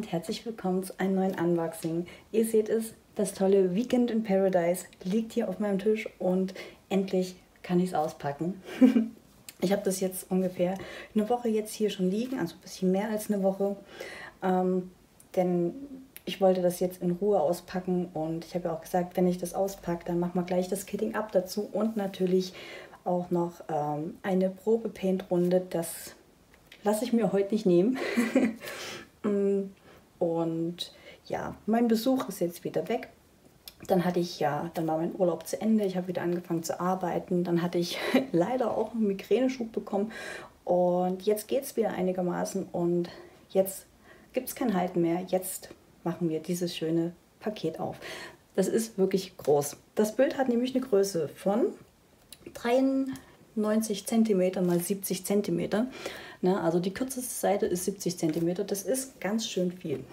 und herzlich willkommen zu einem neuen Unboxing. Ihr seht es, das tolle Weekend in Paradise liegt hier auf meinem Tisch und endlich kann ich es auspacken. ich habe das jetzt ungefähr eine Woche jetzt hier schon liegen, also ein bisschen mehr als eine Woche. Ähm, denn ich wollte das jetzt in Ruhe auspacken und ich habe ja auch gesagt, wenn ich das auspacke, dann machen wir gleich das Kitting ab dazu und natürlich auch noch ähm, eine Probe-Paint-Runde. Das lasse ich mir heute nicht nehmen. Und ja, mein Besuch ist jetzt wieder weg. Dann hatte ich ja, dann war mein Urlaub zu Ende, ich habe wieder angefangen zu arbeiten. Dann hatte ich leider auch einen Migräneschub bekommen. Und jetzt geht es wieder einigermaßen und jetzt gibt es kein Halten mehr. Jetzt machen wir dieses schöne Paket auf. Das ist wirklich groß. Das Bild hat nämlich eine Größe von 93 cm mal 70 cm. Ne, also die kürzeste Seite ist 70 cm. Das ist ganz schön viel.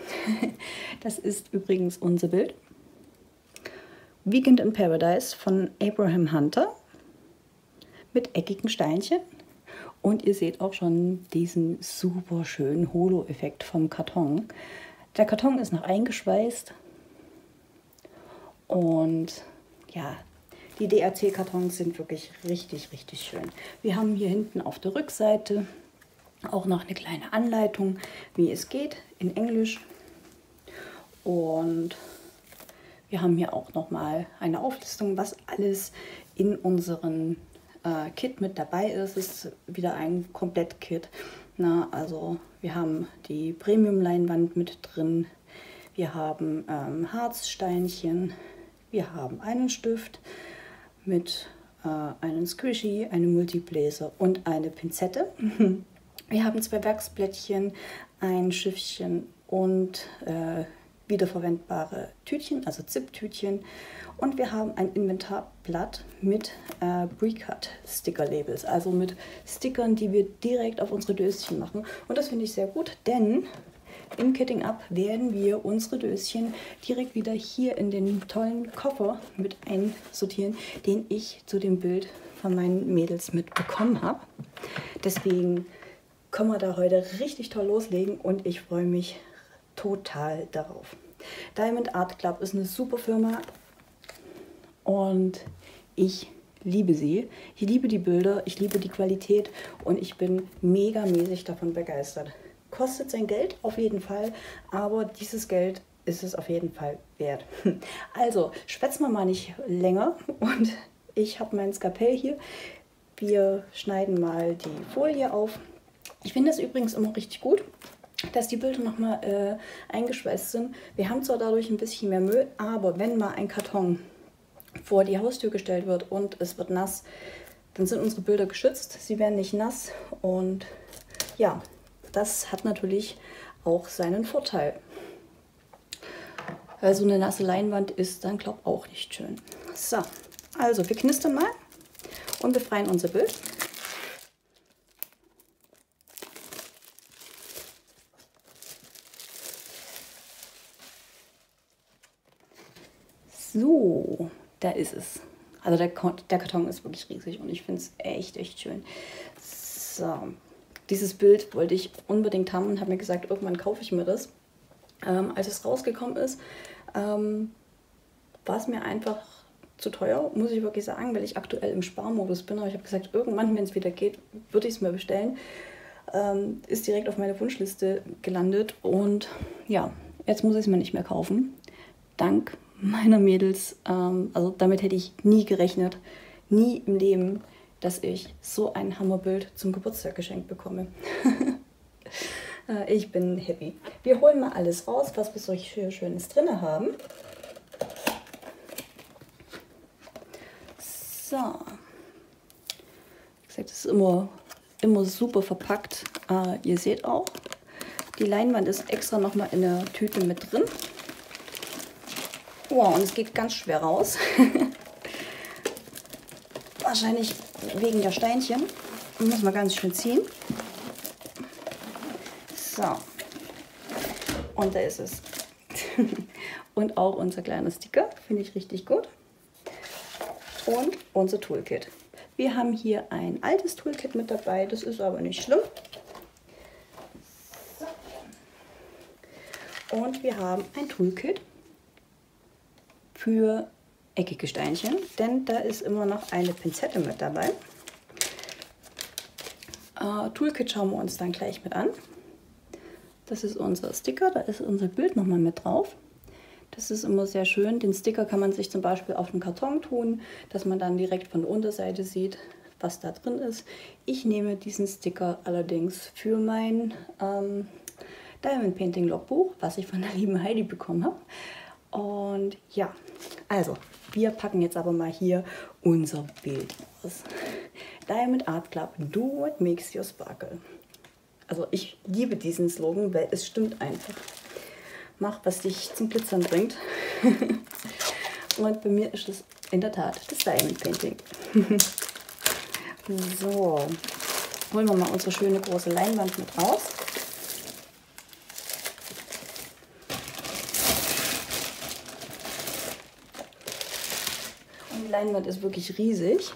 das ist übrigens unser Bild. Weekend in Paradise von Abraham Hunter mit eckigen Steinchen. Und ihr seht auch schon diesen super schönen Holo-Effekt vom Karton. Der Karton ist noch eingeschweißt. Und ja, die DRT-Kartons sind wirklich richtig, richtig schön. Wir haben hier hinten auf der Rückseite auch noch eine kleine Anleitung, wie es geht in Englisch. Und wir haben hier auch noch mal eine Auflistung, was alles in unserem äh, Kit mit dabei ist. Es ist wieder ein Komplett-Kit. also wir haben die Premium-Leinwand mit drin. Wir haben ähm, Harzsteinchen. Wir haben einen Stift mit äh, einem Squishy, einem Multibläser und eine Pinzette. Wir haben zwei Werksblättchen, ein Schiffchen und äh, wiederverwendbare Tütchen, also Zip-Tütchen. Und wir haben ein Inventarblatt mit äh, Precut Sticker-Labels, also mit Stickern, die wir direkt auf unsere Döschen machen. Und das finde ich sehr gut, denn im Kitting Up werden wir unsere Döschen direkt wieder hier in den tollen Koffer mit einsortieren, den ich zu dem Bild von meinen Mädels mitbekommen habe. Deswegen können wir da heute richtig toll loslegen und ich freue mich total darauf. Diamond Art Club ist eine super Firma und ich liebe sie. Ich liebe die Bilder, ich liebe die Qualität und ich bin mega mäßig davon begeistert. Kostet sein Geld auf jeden Fall, aber dieses Geld ist es auf jeden Fall wert. Also, schwätzen wir mal nicht länger und ich habe mein Skapell hier. Wir schneiden mal die Folie auf ich finde es übrigens immer richtig gut, dass die Bilder nochmal äh, eingeschweißt sind. Wir haben zwar dadurch ein bisschen mehr Müll, aber wenn mal ein Karton vor die Haustür gestellt wird und es wird nass, dann sind unsere Bilder geschützt. Sie werden nicht nass und ja, das hat natürlich auch seinen Vorteil. Also eine nasse Leinwand ist dann, glaube ich, auch nicht schön. So, also wir knistern mal und befreien unser Bild. So, da ist es. Also der, der Karton ist wirklich riesig und ich finde es echt, echt schön. So, dieses Bild wollte ich unbedingt haben und habe mir gesagt, irgendwann kaufe ich mir das. Ähm, als es rausgekommen ist, ähm, war es mir einfach zu teuer, muss ich wirklich sagen, weil ich aktuell im Sparmodus bin. Aber ich habe gesagt, irgendwann, wenn es wieder geht, würde ich es mir bestellen. Ähm, ist direkt auf meine Wunschliste gelandet und ja, jetzt muss ich es mir nicht mehr kaufen. Dank meiner Mädels, ähm, also damit hätte ich nie gerechnet, nie im Leben, dass ich so ein Hammerbild zum Geburtstag geschenkt bekomme. äh, ich bin happy. Wir holen mal alles raus, was wir so Schönes drin haben. So. Wie gesagt, es ist immer, immer super verpackt. Äh, ihr seht auch, die Leinwand ist extra nochmal in der Tüte mit drin. Wow, und es geht ganz schwer raus. Wahrscheinlich wegen der Steinchen. Muss man ganz schön ziehen. So. Und da ist es. und auch unser kleiner Sticker. Finde ich richtig gut. Und unser Toolkit. Wir haben hier ein altes Toolkit mit dabei. Das ist aber nicht schlimm. Und wir haben ein Toolkit für eckige Steinchen, denn da ist immer noch eine Pinzette mit dabei. Uh, Toolkit schauen wir uns dann gleich mit an. Das ist unser Sticker, da ist unser Bild nochmal mit drauf. Das ist immer sehr schön. Den Sticker kann man sich zum Beispiel auf den Karton tun, dass man dann direkt von der Unterseite sieht, was da drin ist. Ich nehme diesen Sticker allerdings für mein ähm, Diamond Painting Logbuch, was ich von der lieben Heidi bekommen habe. Und ja, also wir packen jetzt aber mal hier unser Bild aus. Diamond Art Club, do what makes you sparkle. Also ich liebe diesen Slogan, weil es stimmt einfach. Mach, was dich zum Glitzern bringt. Und bei mir ist es in der Tat das Diamond Painting. so, holen wir mal unsere schöne große Leinwand mit raus. Leinwand ist wirklich riesig.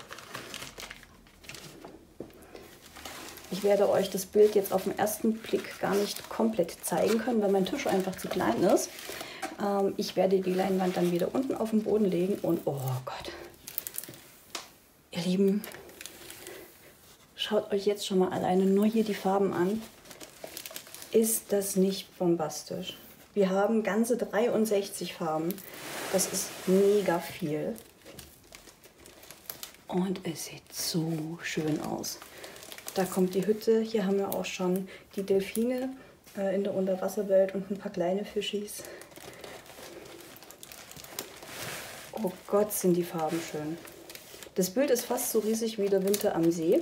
Ich werde euch das Bild jetzt auf den ersten Blick gar nicht komplett zeigen können, weil mein Tisch einfach zu klein ist. Ähm, ich werde die Leinwand dann wieder unten auf den Boden legen und oh Gott, ihr Lieben, schaut euch jetzt schon mal alleine nur hier die Farben an. Ist das nicht bombastisch? Wir haben ganze 63 Farben. Das ist mega viel. Und es sieht so schön aus. Da kommt die Hütte. Hier haben wir auch schon die Delfine äh, in der Unterwasserwelt und ein paar kleine Fischis. Oh Gott, sind die Farben schön. Das Bild ist fast so riesig wie der Winter am See.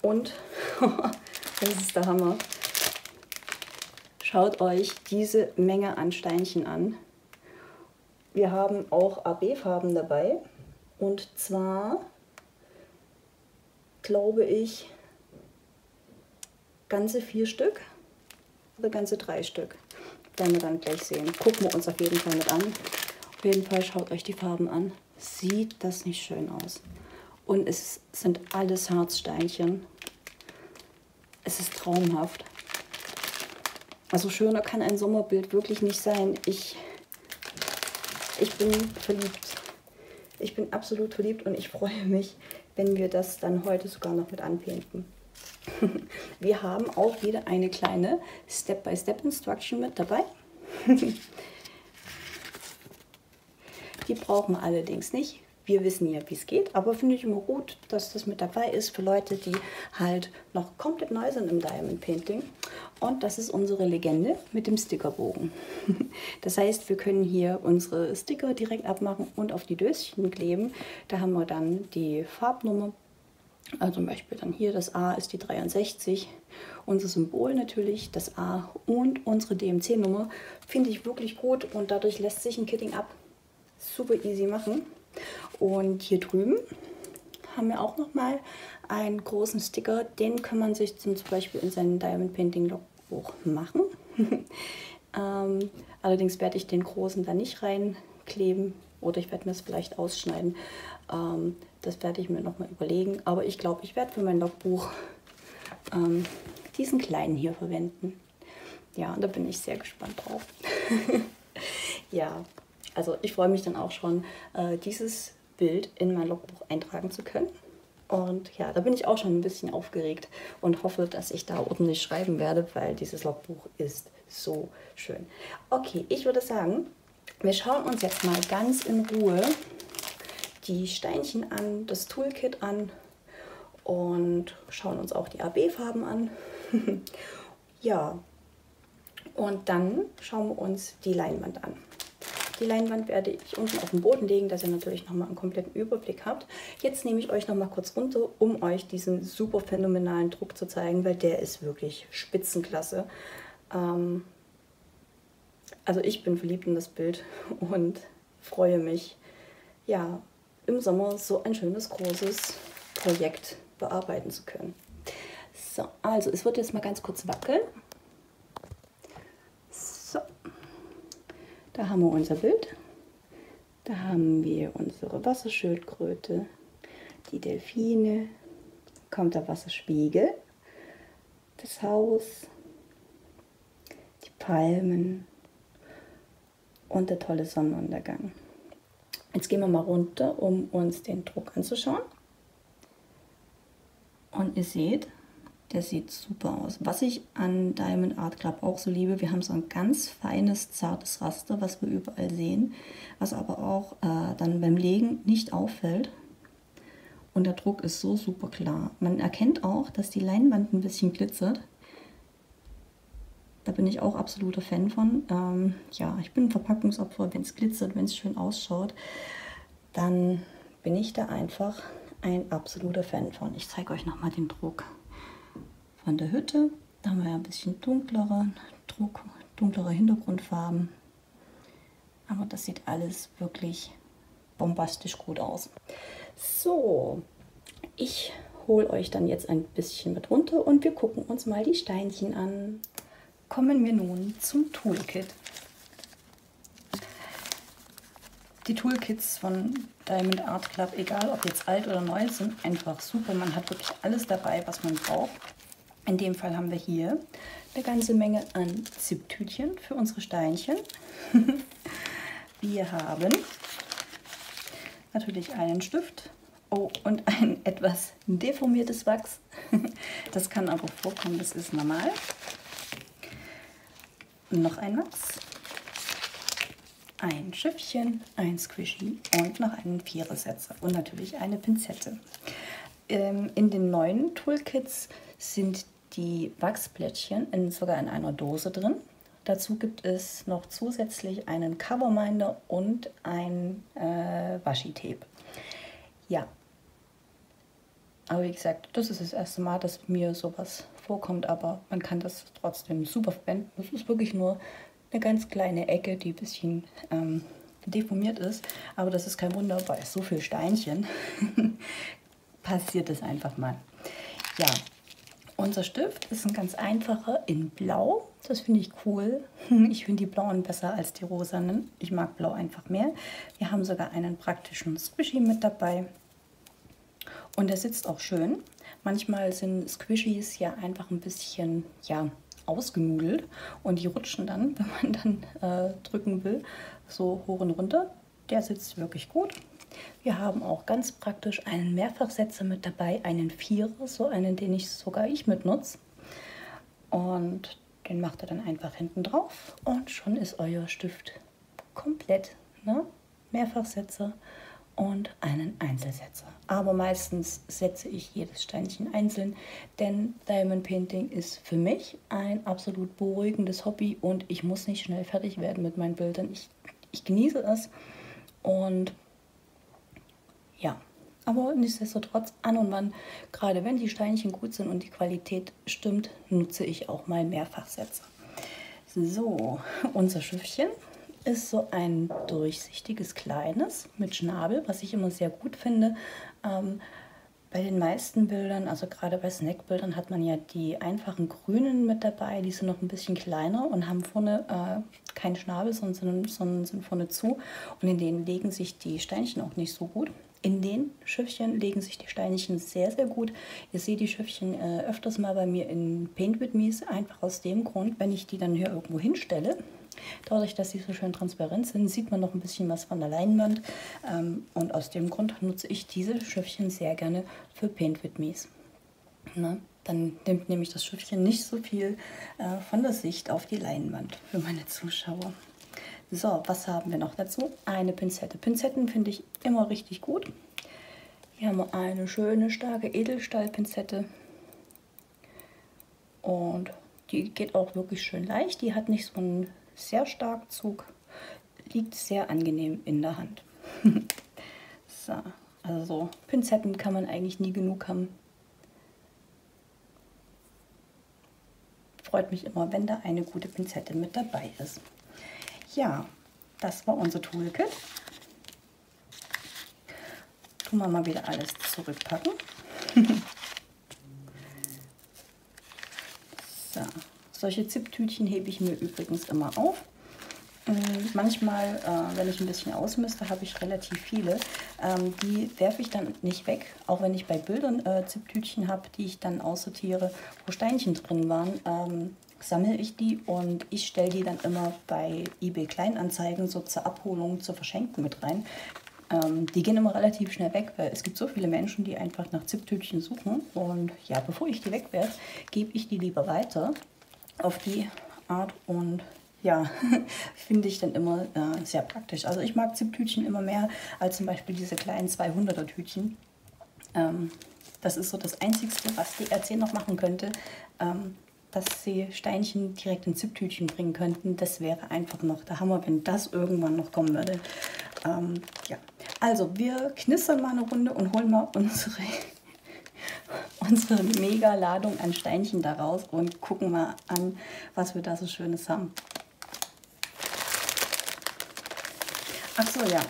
Und, das ist der Hammer, schaut euch diese Menge an Steinchen an. Wir haben auch AB-Farben dabei. Und zwar glaube ich, ganze vier Stück oder ganze drei Stück. Werden wir dann gleich sehen. Gucken wir uns auf jeden Fall mit an. Auf jeden Fall schaut euch die Farben an. Sieht das nicht schön aus? Und es sind alles Harzsteinchen. Es ist traumhaft. Also schöner kann ein Sommerbild wirklich nicht sein. Ich, ich bin verliebt. Ich bin absolut verliebt und ich freue mich, wenn wir das dann heute sogar noch mit anpainten. wir haben auch wieder eine kleine Step-by-Step-Instruction mit dabei. Die brauchen wir allerdings nicht. Wir wissen ja, wie es geht, aber finde ich immer gut, dass das mit dabei ist für Leute, die halt noch komplett neu sind im Diamond Painting. Und das ist unsere Legende mit dem Stickerbogen. Das heißt, wir können hier unsere Sticker direkt abmachen und auf die Döschen kleben. Da haben wir dann die Farbnummer. Also zum Beispiel dann hier das A ist die 63, unser Symbol natürlich, das A und unsere DMC-Nummer. Finde ich wirklich gut und dadurch lässt sich ein Kitting ab super easy machen. Und hier drüben haben wir auch noch mal einen großen Sticker. Den kann man sich zum Beispiel in sein Diamond Painting Logbuch machen. ähm, allerdings werde ich den großen da nicht reinkleben oder ich werde mir es vielleicht ausschneiden. Ähm, das werde ich mir noch mal überlegen. Aber ich glaube, ich werde für mein Logbuch ähm, diesen kleinen hier verwenden. Ja, da bin ich sehr gespannt drauf. ja, also ich freue mich dann auch schon, äh, dieses Bild in mein Logbuch eintragen zu können. Und ja, da bin ich auch schon ein bisschen aufgeregt und hoffe, dass ich da ordentlich schreiben werde, weil dieses Logbuch ist so schön. Okay, ich würde sagen, wir schauen uns jetzt mal ganz in Ruhe die Steinchen an, das Toolkit an und schauen uns auch die AB-Farben an. ja, und dann schauen wir uns die Leinwand an. Die Leinwand werde ich unten auf den Boden legen, dass ihr natürlich nochmal einen kompletten Überblick habt. Jetzt nehme ich euch nochmal kurz runter, um euch diesen super phänomenalen Druck zu zeigen, weil der ist wirklich Spitzenklasse. Ähm also ich bin verliebt in das Bild und freue mich, ja, im Sommer so ein schönes, großes Projekt bearbeiten zu können. So, also es wird jetzt mal ganz kurz wackeln. Da haben wir unser Bild. Da haben wir unsere Wasserschildkröte, die Delfine, kommt der Wasserspiegel, das Haus, die Palmen und der tolle Sonnenuntergang. Jetzt gehen wir mal runter, um uns den Druck anzuschauen. Und ihr seht, der sieht super aus. Was ich an Diamond Art Club auch so liebe, wir haben so ein ganz feines, zartes Raster, was wir überall sehen, was aber auch äh, dann beim Legen nicht auffällt. Und der Druck ist so super klar. Man erkennt auch, dass die Leinwand ein bisschen glitzert. Da bin ich auch absoluter Fan von. Ähm, ja, ich bin ein Verpackungsopfer. Wenn es glitzert, wenn es schön ausschaut, dann bin ich da einfach ein absoluter Fan von. Ich zeige euch nochmal den Druck von der Hütte. Da haben wir ja ein bisschen dunklere Druck, dunklere Hintergrundfarben. Aber das sieht alles wirklich bombastisch gut aus. So, ich hole euch dann jetzt ein bisschen mit runter und wir gucken uns mal die Steinchen an. Kommen wir nun zum Toolkit. Die Toolkits von Diamond Art Club, egal ob jetzt alt oder neu, sind einfach super. Man hat wirklich alles dabei, was man braucht. In dem Fall haben wir hier eine ganze Menge an Ziptütchen für unsere Steinchen. wir haben natürlich einen Stift. Oh, und ein etwas deformiertes Wachs. Das kann aber vorkommen, das ist normal. Noch ein Wachs. Ein Schiffchen, ein Squishy und noch einen Vierersetzer und natürlich eine Pinzette. Ähm, in den neuen Toolkits sind die Wachsplättchen in, sogar in einer Dose drin. Dazu gibt es noch zusätzlich einen Coverminder und ein äh, Washi-Tape. Ja, aber wie gesagt, das ist das erste Mal, dass mir sowas vorkommt, aber man kann das trotzdem super verwenden. Das ist wirklich nur eine ganz kleine Ecke, die ein bisschen ähm, deformiert ist, aber das ist kein Wunder, bei so viel Steinchen passiert es einfach mal. Ja, unser Stift ist ein ganz einfacher in Blau. Das finde ich cool. Ich finde die blauen besser als die rosanen. Ich mag blau einfach mehr. Wir haben sogar einen praktischen Squishy mit dabei. Und der sitzt auch schön. Manchmal sind Squishies ja einfach ein bisschen ja, ausgenudelt und die rutschen dann, wenn man dann äh, drücken will, so hoch und runter. Der sitzt wirklich gut. Wir haben auch ganz praktisch einen Mehrfachsetzer mit dabei, einen Vierer, so einen, den ich sogar ich mitnutze. Und den macht ihr dann einfach hinten drauf und schon ist euer Stift komplett. Ne? Mehrfachsetzer und einen Einzelsetzer. Aber meistens setze ich jedes Steinchen einzeln, denn Diamond Painting ist für mich ein absolut beruhigendes Hobby und ich muss nicht schnell fertig werden mit meinen Bildern. Ich, ich genieße es und ja, aber nichtsdestotrotz an und wann, gerade wenn die Steinchen gut sind und die Qualität stimmt, nutze ich auch mal Mehrfachsetzer. So, unser Schiffchen ist so ein durchsichtiges kleines mit Schnabel, was ich immer sehr gut finde. Ähm, bei den meisten Bildern, also gerade bei Snackbildern, hat man ja die einfachen grünen mit dabei. Die sind noch ein bisschen kleiner und haben vorne äh, keinen Schnabel, sondern, sondern sind vorne zu. Und in denen legen sich die Steinchen auch nicht so gut. In den Schiffchen legen sich die Steinchen sehr, sehr gut. Ihr seht die Schiffchen äh, öfters mal bei mir in Paint With Me, einfach aus dem Grund, wenn ich die dann hier irgendwo hinstelle, dadurch, dass sie so schön transparent sind, sieht man noch ein bisschen was von der Leinwand. Ähm, und aus dem Grund nutze ich diese Schiffchen sehr gerne für Paint With Me. Ne? Dann nimmt nämlich das Schiffchen nicht so viel äh, von der Sicht auf die Leinwand für meine Zuschauer. So, was haben wir noch dazu? Eine Pinzette. Pinzetten finde ich immer richtig gut. Hier haben wir eine schöne, starke Edelstahlpinzette. Und die geht auch wirklich schön leicht. Die hat nicht so einen sehr starken Zug. Liegt sehr angenehm in der Hand. so, also Pinzetten kann man eigentlich nie genug haben. Freut mich immer, wenn da eine gute Pinzette mit dabei ist. Ja, das war unser Toolkit. Tun wir mal wieder alles zurückpacken. so, solche Zipptütchen hebe ich mir übrigens immer auf. Ähm, manchmal, äh, wenn ich ein bisschen ausmiste, habe ich relativ viele. Ähm, die werfe ich dann nicht weg, auch wenn ich bei Bildern äh, Zipptütchen habe, die ich dann aussortiere, wo Steinchen drin waren. Ähm, sammle ich die und ich stelle die dann immer bei eBay Kleinanzeigen so zur Abholung, zur Verschenken mit rein. Ähm, die gehen immer relativ schnell weg, weil es gibt so viele Menschen, die einfach nach Ziptütchen suchen. Und ja, bevor ich die wegwerfe, gebe ich die lieber weiter auf die Art und ja, finde ich dann immer äh, sehr praktisch. Also ich mag Ziptütchen immer mehr als zum Beispiel diese kleinen 200er Tütchen. Ähm, das ist so das Einzige, was die RC noch machen könnte, ähm, dass sie Steinchen direkt in Ziptütchen bringen könnten. Das wäre einfach noch der Hammer, wenn das irgendwann noch kommen würde. Ähm, ja, also wir knistern mal eine Runde und holen mal unsere, unsere Mega-Ladung an Steinchen daraus und gucken mal an, was wir da so Schönes haben. Ach so, ja.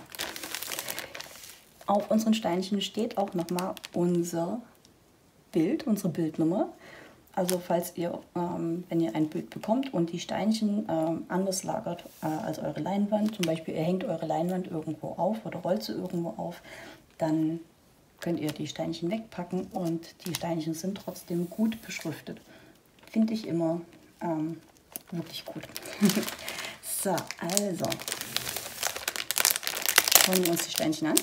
Auf unseren Steinchen steht auch nochmal unser Bild, unsere Bildnummer. Also falls ihr, ähm, wenn ihr ein Bild bekommt und die Steinchen ähm, anders lagert äh, als eure Leinwand, zum Beispiel ihr hängt eure Leinwand irgendwo auf oder rollt sie irgendwo auf, dann könnt ihr die Steinchen wegpacken und die Steinchen sind trotzdem gut beschriftet. Finde ich immer ähm, wirklich gut. so, also schauen wir uns die Steinchen an.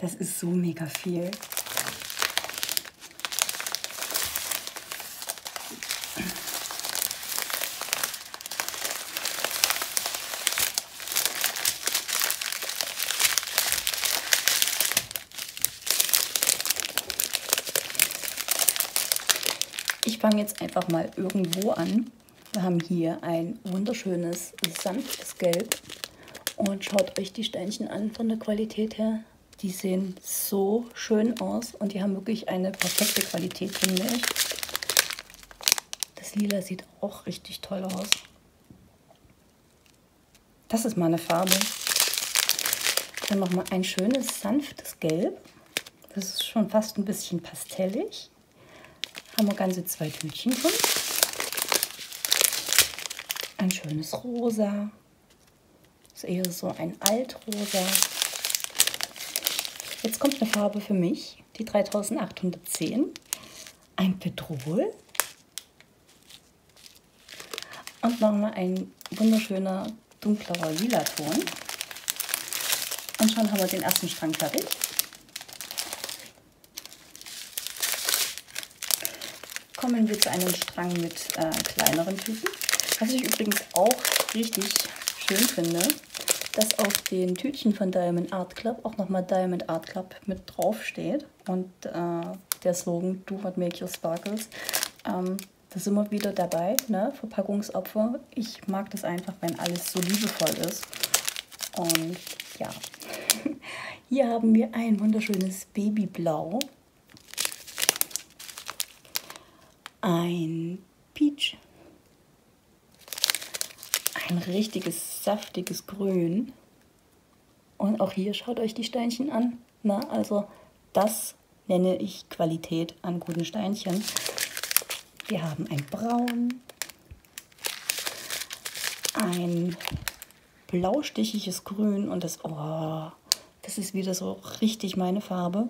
Das ist so mega viel. Ich fange jetzt einfach mal irgendwo an. Wir haben hier ein wunderschönes, sanftes Gelb. Und schaut euch die Steinchen an von der Qualität her. Die sehen so schön aus und die haben wirklich eine perfekte Qualität, finde ich. Das Lila sieht auch richtig toll aus. Das ist meine Farbe. Dann nochmal ein schönes, sanftes Gelb. Das ist schon fast ein bisschen pastellig haben wir ganze zwei Tütchen drin. Ein schönes Rosa. Ist eher so ein Altrosa. Jetzt kommt eine Farbe für mich, die 3810. Ein Petrol. Und nochmal ein wunderschöner dunklerer lila Ton. Und schon haben wir den ersten Strang fertig. kommen wir zu einem Strang mit äh, kleineren Tüten. Was ich übrigens auch richtig schön finde, dass auf den Tütchen von Diamond Art Club auch nochmal Diamond Art Club mit drauf steht. Und äh, der Slogan Do What Make Your Sparkles. Ähm, da sind wir wieder dabei, ne? Verpackungsopfer. Ich mag das einfach, wenn alles so liebevoll ist. Und ja, hier haben wir ein wunderschönes Babyblau ein Peach, ein richtiges saftiges Grün. Und auch hier schaut euch die Steinchen an. Na, also das nenne ich Qualität an guten Steinchen. Wir haben ein Braun, ein blaustichiges Grün und das, oh, das ist wieder so richtig meine Farbe.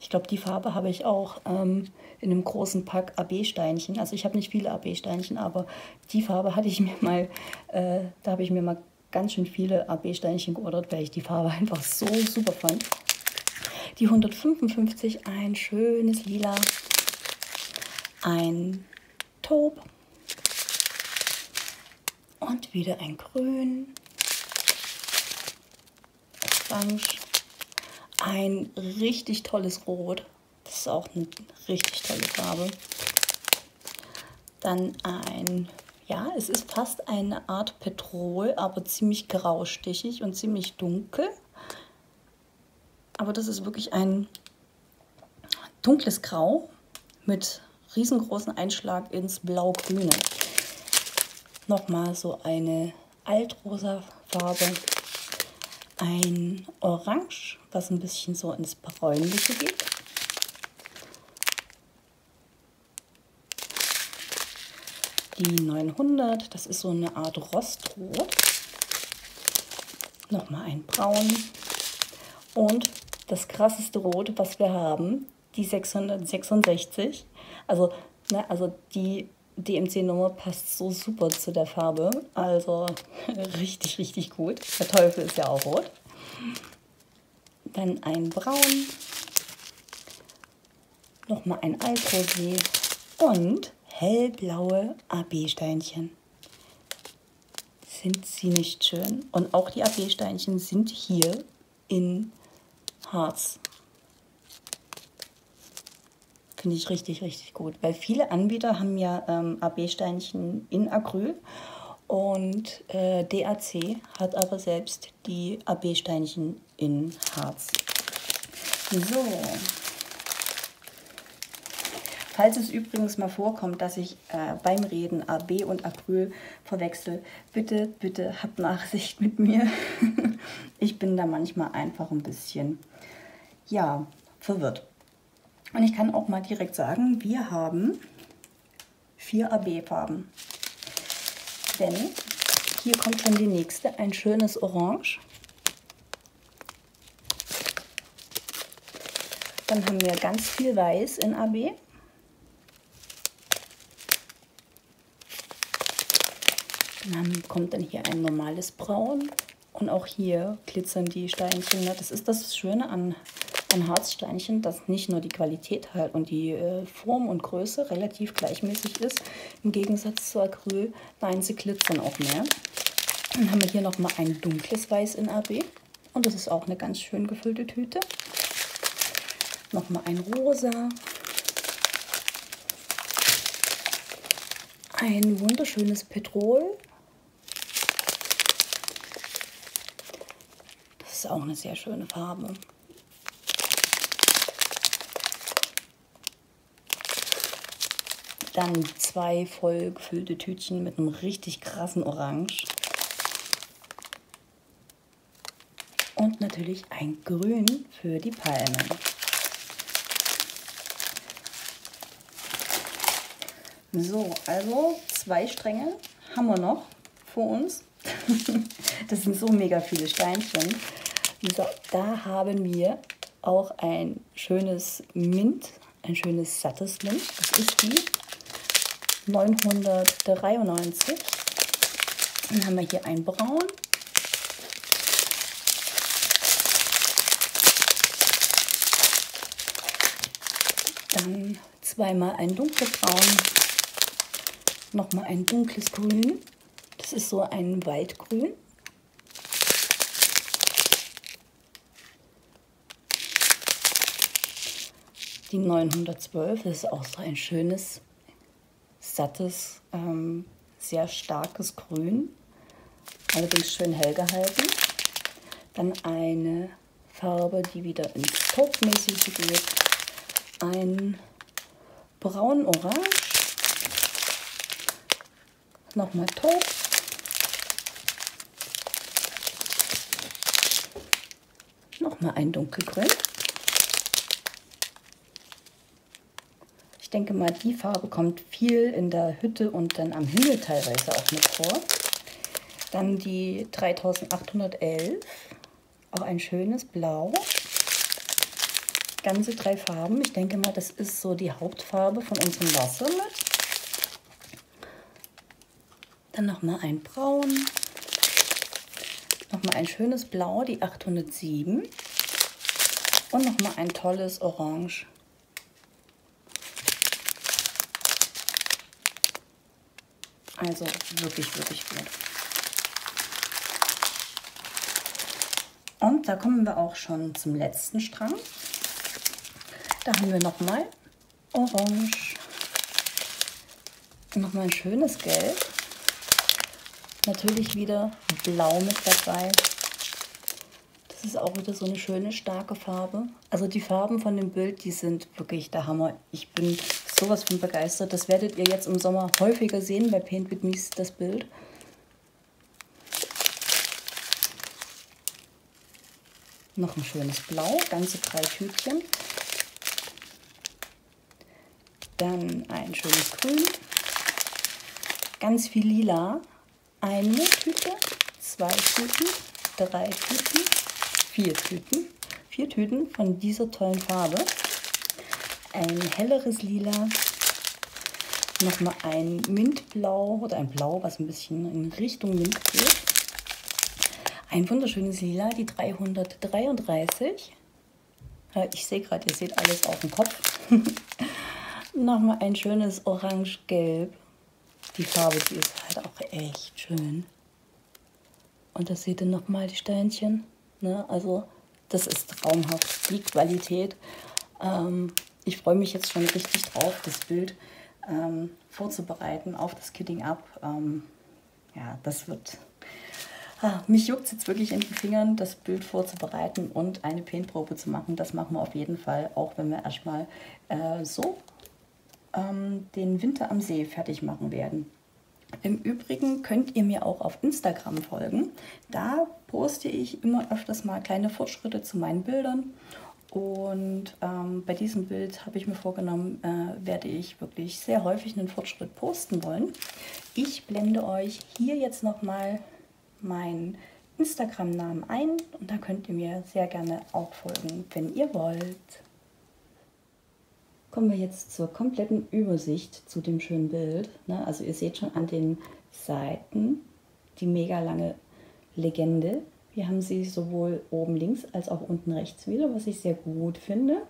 Ich glaube, die Farbe habe ich auch ähm, in einem großen Pack AB-Steinchen. Also ich habe nicht viele AB-Steinchen, aber die Farbe hatte ich mir mal, äh, da habe ich mir mal ganz schön viele AB-Steinchen geordert, weil ich die Farbe einfach so super fand. Die 155, ein schönes Lila, ein Taub und wieder ein Grün, Orange ein richtig tolles Rot. Das ist auch eine richtig tolle Farbe. Dann ein, ja, es ist fast eine Art Petrol, aber ziemlich graustichig und ziemlich dunkel. Aber das ist wirklich ein dunkles Grau mit riesengroßen Einschlag ins Blau-Grüne. Nochmal so eine altrosa Farbe ein Orange, was ein bisschen so ins Bräunliche geht. die 900, das ist so eine Art Rostrot. Nochmal ein Braun. Und das krasseste Rot, was wir haben, die 666. Also, ne, also die DMC-Nummer passt so super zu der Farbe. Also richtig, richtig gut. Der Teufel ist ja auch rot. Dann ein Braun. Nochmal ein Altrosé. Und hellblaue AB-Steinchen. Sind sie nicht schön? Und auch die AB-Steinchen sind hier in Harz. Finde ich richtig, richtig gut. Weil viele Anbieter haben ja ähm, AB-Steinchen in Acryl und äh, DAC hat aber selbst die AB-Steinchen in Harz. So. Falls es übrigens mal vorkommt, dass ich äh, beim Reden AB und Acryl verwechsel, bitte, bitte habt Nachsicht mit mir. ich bin da manchmal einfach ein bisschen, ja, verwirrt. Und ich kann auch mal direkt sagen, wir haben vier AB-Farben. Denn hier kommt schon die nächste, ein schönes Orange. Dann haben wir ganz viel Weiß in AB. Dann kommt dann hier ein normales Braun. Und auch hier glitzern die Steinchen. Das ist das Schöne an ein Harzsteinchen, das nicht nur die Qualität halt und die äh, Form und Größe relativ gleichmäßig ist, im Gegensatz zu Acryl, nein, sie glitzern auch mehr. Dann haben wir hier nochmal ein dunkles Weiß in AB und das ist auch eine ganz schön gefüllte Tüte. Nochmal ein Rosa. Ein wunderschönes Petrol. Das ist auch eine sehr schöne Farbe. Dann zwei voll gefüllte Tütchen mit einem richtig krassen Orange. Und natürlich ein Grün für die Palmen. So, also zwei Stränge haben wir noch vor uns. das sind so mega viele Steinchen. So, da haben wir auch ein schönes Mint, ein schönes sattes Mint. Das ist die 993. Dann haben wir hier ein Braun. Dann zweimal ein dunkelbraun, nochmal ein dunkles Grün. Das ist so ein Waldgrün. Die 912, das ist auch so ein schönes sattes, ähm, sehr starkes Grün, allerdings schön hell gehalten. Dann eine Farbe, die wieder ins Taubmäßige geht. Ein braun-orange. Nochmal Taub. Nochmal ein dunkelgrün. Ich denke mal, die Farbe kommt viel in der Hütte und dann am Himmel teilweise auch mit vor. Dann die 3811, auch ein schönes Blau. Ganze drei Farben. Ich denke mal, das ist so die Hauptfarbe von unserem Wasser mit. Dann nochmal ein Braun. Nochmal ein schönes Blau, die 807. Und nochmal ein tolles Orange Also wirklich, wirklich gut. Und da kommen wir auch schon zum letzten Strang. Da haben wir nochmal Orange. Nochmal ein schönes Gelb. Natürlich wieder Blau mit dabei. Das ist auch wieder so eine schöne, starke Farbe. Also die Farben von dem Bild, die sind wirklich der Hammer. Ich bin sowas von begeistert. Das werdet ihr jetzt im Sommer häufiger sehen bei Paint With Me, das Bild. Noch ein schönes Blau, ganze drei Tütchen. Dann ein schönes Grün. ganz viel Lila. Eine Tüte, zwei Tüten, drei Tüten, vier Tüten. Vier Tüten von dieser tollen Farbe. Ein helleres Lila. Nochmal ein Mintblau oder ein Blau, was ein bisschen in Richtung Mint geht. Ein wunderschönes Lila, die 333. Ich sehe gerade, ihr seht alles auf dem Kopf. Nochmal ein schönes Orange-Gelb. Die Farbe, die ist halt auch echt schön. Und das seht ihr nochmal, die Steinchen. Ne? Also das ist traumhaft, die Qualität. Ähm, ich freue mich jetzt schon richtig drauf, das Bild ähm, vorzubereiten auf das Kitting Up. Ähm, ja, das wird Ah, mich juckt es jetzt wirklich in den Fingern, das Bild vorzubereiten und eine Paintprobe zu machen. Das machen wir auf jeden Fall, auch wenn wir erstmal äh, so ähm, den Winter am See fertig machen werden. Im Übrigen könnt ihr mir auch auf Instagram folgen. Da poste ich immer öfters mal kleine Fortschritte zu meinen Bildern. Und ähm, bei diesem Bild habe ich mir vorgenommen, äh, werde ich wirklich sehr häufig einen Fortschritt posten wollen. Ich blende euch hier jetzt nochmal meinen Instagram-Namen ein und da könnt ihr mir sehr gerne auch folgen, wenn ihr wollt. Kommen wir jetzt zur kompletten Übersicht zu dem schönen Bild. Ne? Also ihr seht schon an den Seiten die mega lange Legende. Wir haben sie sowohl oben links als auch unten rechts wieder, was ich sehr gut finde.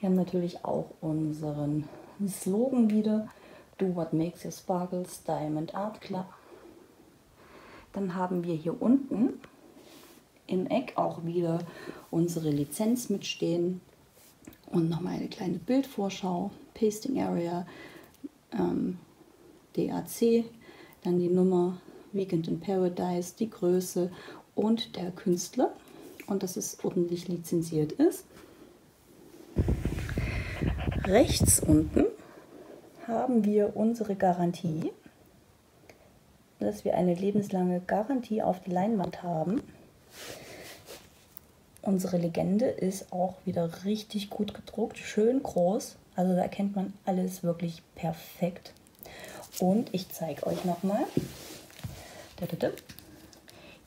Wir haben natürlich auch unseren Slogan wieder. Do what makes you sparkles, Diamond Art Club. Dann haben wir hier unten im Eck auch wieder unsere Lizenz mitstehen und nochmal eine kleine Bildvorschau, Pasting Area, ähm, DAC, dann die Nummer Weekend in Paradise, die Größe und der Künstler und dass es ordentlich lizenziert ist. Rechts unten haben wir unsere Garantie dass wir eine lebenslange Garantie auf die Leinwand haben. Unsere Legende ist auch wieder richtig gut gedruckt, schön groß. Also da erkennt man alles wirklich perfekt. Und ich zeige euch nochmal.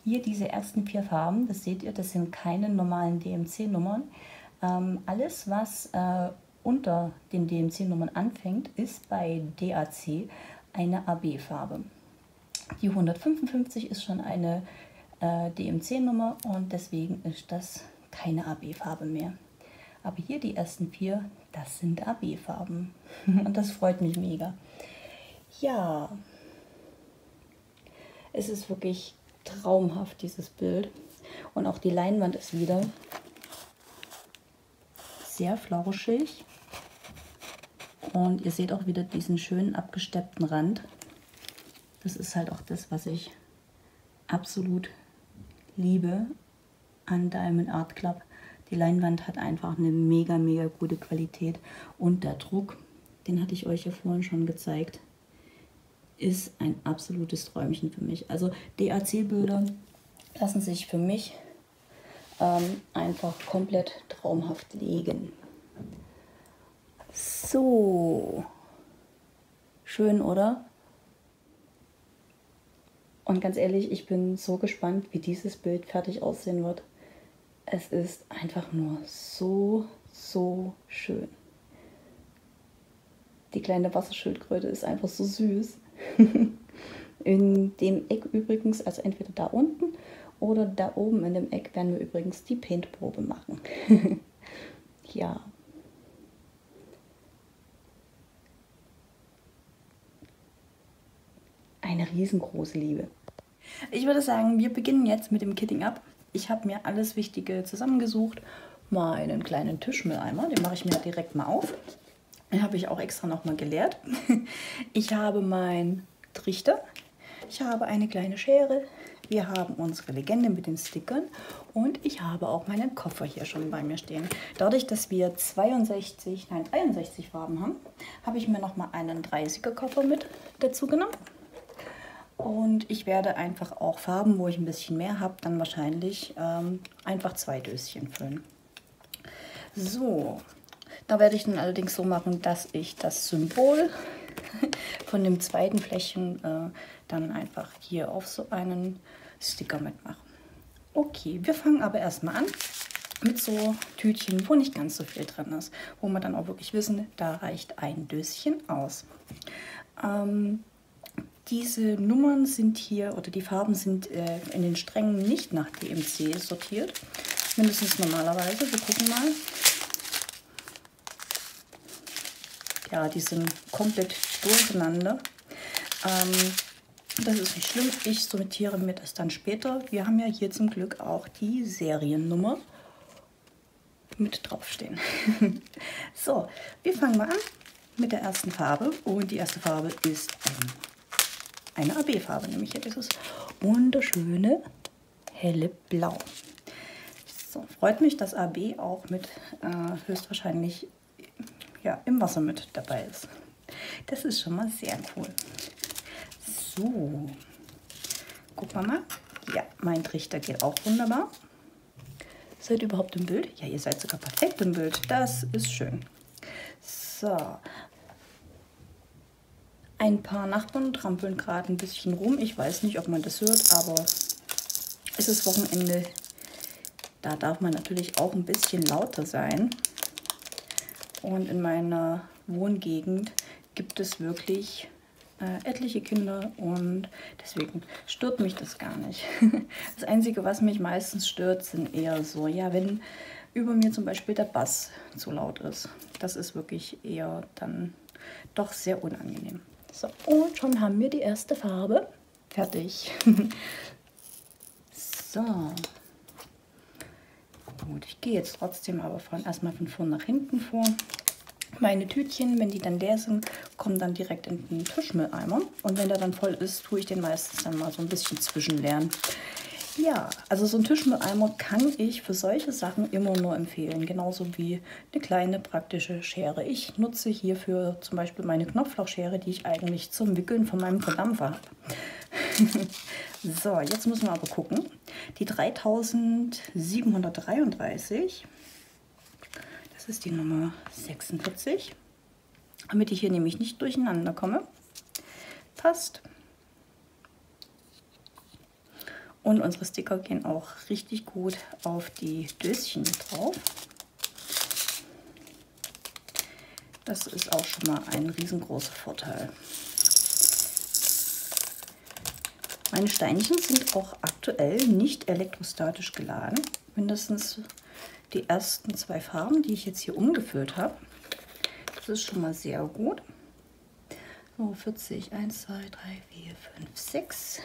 Hier diese ersten vier Farben, das seht ihr, das sind keine normalen DMC-Nummern. Ähm, alles, was äh, unter den DMC-Nummern anfängt, ist bei DAC eine AB-Farbe. Die 155 ist schon eine äh, DMC-Nummer und deswegen ist das keine AB-Farbe mehr. Aber hier die ersten vier, das sind AB-Farben. und das freut mich mega. Ja, es ist wirklich traumhaft, dieses Bild. Und auch die Leinwand ist wieder sehr flauschig. Und ihr seht auch wieder diesen schönen abgesteppten Rand. Das ist halt auch das, was ich absolut liebe an Diamond Art Club. Die Leinwand hat einfach eine mega, mega gute Qualität. Und der Druck, den hatte ich euch ja vorhin schon gezeigt, ist ein absolutes Träumchen für mich. Also DAC-Bilder lassen sich für mich ähm, einfach komplett traumhaft legen. So, schön, oder? Und ganz ehrlich, ich bin so gespannt, wie dieses Bild fertig aussehen wird. Es ist einfach nur so, so schön. Die kleine Wasserschildkröte ist einfach so süß. in dem Eck übrigens, also entweder da unten oder da oben in dem Eck werden wir übrigens die Paintprobe machen. ja. Eine riesengroße Liebe. Ich würde sagen, wir beginnen jetzt mit dem Kitting Up. Ich habe mir alles Wichtige zusammengesucht. Mal einen kleinen Tischmülleimer, den mache ich mir direkt mal auf. Habe ich auch extra nochmal geleert. Ich habe meinen Trichter. Ich habe eine kleine Schere. Wir haben unsere Legende mit den Stickern. Und ich habe auch meinen Koffer hier schon bei mir stehen. Dadurch, dass wir 62, nein 63 Farben haben, habe ich mir nochmal einen 30er Koffer mit dazu genommen. Und ich werde einfach auch Farben, wo ich ein bisschen mehr habe, dann wahrscheinlich ähm, einfach zwei Döschen füllen. So, da werde ich dann allerdings so machen, dass ich das Symbol von dem zweiten Fläschchen äh, dann einfach hier auf so einen Sticker mitmachen. Okay, wir fangen aber erstmal an mit so Tütchen, wo nicht ganz so viel drin ist, wo wir dann auch wirklich wissen, da reicht ein Döschen aus. Ähm, diese Nummern sind hier oder die Farben sind äh, in den Strängen nicht nach DMC sortiert, mindestens normalerweise. Wir gucken mal. Ja, die sind komplett durcheinander. Ähm, das ist nicht schlimm, ich sortiere mir das dann später. Wir haben ja hier zum Glück auch die Seriennummer mit draufstehen. so, wir fangen mal an mit der ersten Farbe. Und die erste Farbe ist eine AB-Farbe, nämlich hier dieses wunderschöne helle Blau. So, freut mich, dass AB auch mit äh, höchstwahrscheinlich ja, im Wasser mit dabei ist. Das ist schon mal sehr cool. So, gucken wir mal. Ja, mein Trichter geht auch wunderbar. Seid ihr überhaupt im Bild? Ja, ihr seid sogar perfekt im Bild. Das ist schön. So. Ein paar Nachbarn trampeln gerade ein bisschen rum. Ich weiß nicht, ob man das hört, aber es ist Wochenende. Da darf man natürlich auch ein bisschen lauter sein. Und in meiner Wohngegend gibt es wirklich äh, etliche Kinder und deswegen stört mich das gar nicht. Das Einzige, was mich meistens stört, sind eher so, ja, wenn über mir zum Beispiel der Bass zu laut ist. Das ist wirklich eher dann doch sehr unangenehm. So, und schon haben wir die erste Farbe. Fertig. so. Gut, ich gehe jetzt trotzdem aber von, erstmal von vorn nach hinten vor. Meine Tütchen, wenn die dann leer sind, kommen dann direkt in den Tischmülleimer. Und wenn der dann voll ist, tue ich den meistens dann mal so ein bisschen zwischenleeren. Ja, also so ein Tischmülleimer kann ich für solche Sachen immer nur empfehlen. Genauso wie eine kleine praktische Schere. Ich nutze hierfür zum Beispiel meine Knopflochschere, die ich eigentlich zum Wickeln von meinem Verdampfer habe. so, jetzt müssen wir aber gucken. Die 3733 das ist die Nummer 46. Damit ich hier nämlich nicht durcheinander komme. Passt. Und unsere Sticker gehen auch richtig gut auf die Döschen drauf. Das ist auch schon mal ein riesengroßer Vorteil. Meine Steinchen sind auch aktuell nicht elektrostatisch geladen. Mindestens die ersten zwei Farben, die ich jetzt hier umgefüllt habe. Das ist schon mal sehr gut. So, 40, 1, 2, 3, 4, 5, 6.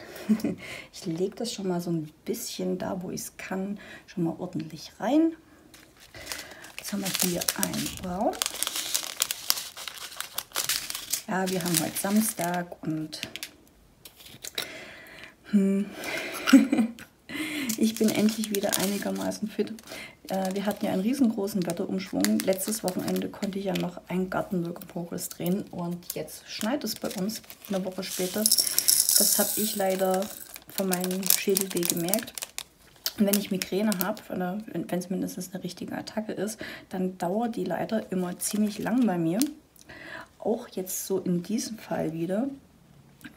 Ich lege das schon mal so ein bisschen da, wo ich es kann, schon mal ordentlich rein. Jetzt haben wir hier ein Braun. Ja, wir haben heute Samstag und hm. ich bin endlich wieder einigermaßen fit. Äh, wir hatten ja einen riesengroßen Wetterumschwung. Letztes Wochenende konnte ich ja noch ein Gartenmögenfokus drehen und jetzt schneit es bei uns eine Woche später. Das habe ich leider von meinem Schädelweh gemerkt. Und wenn ich Migräne habe, wenn es mindestens eine richtige Attacke ist, dann dauert die leider immer ziemlich lang bei mir. Auch jetzt so in diesem Fall wieder.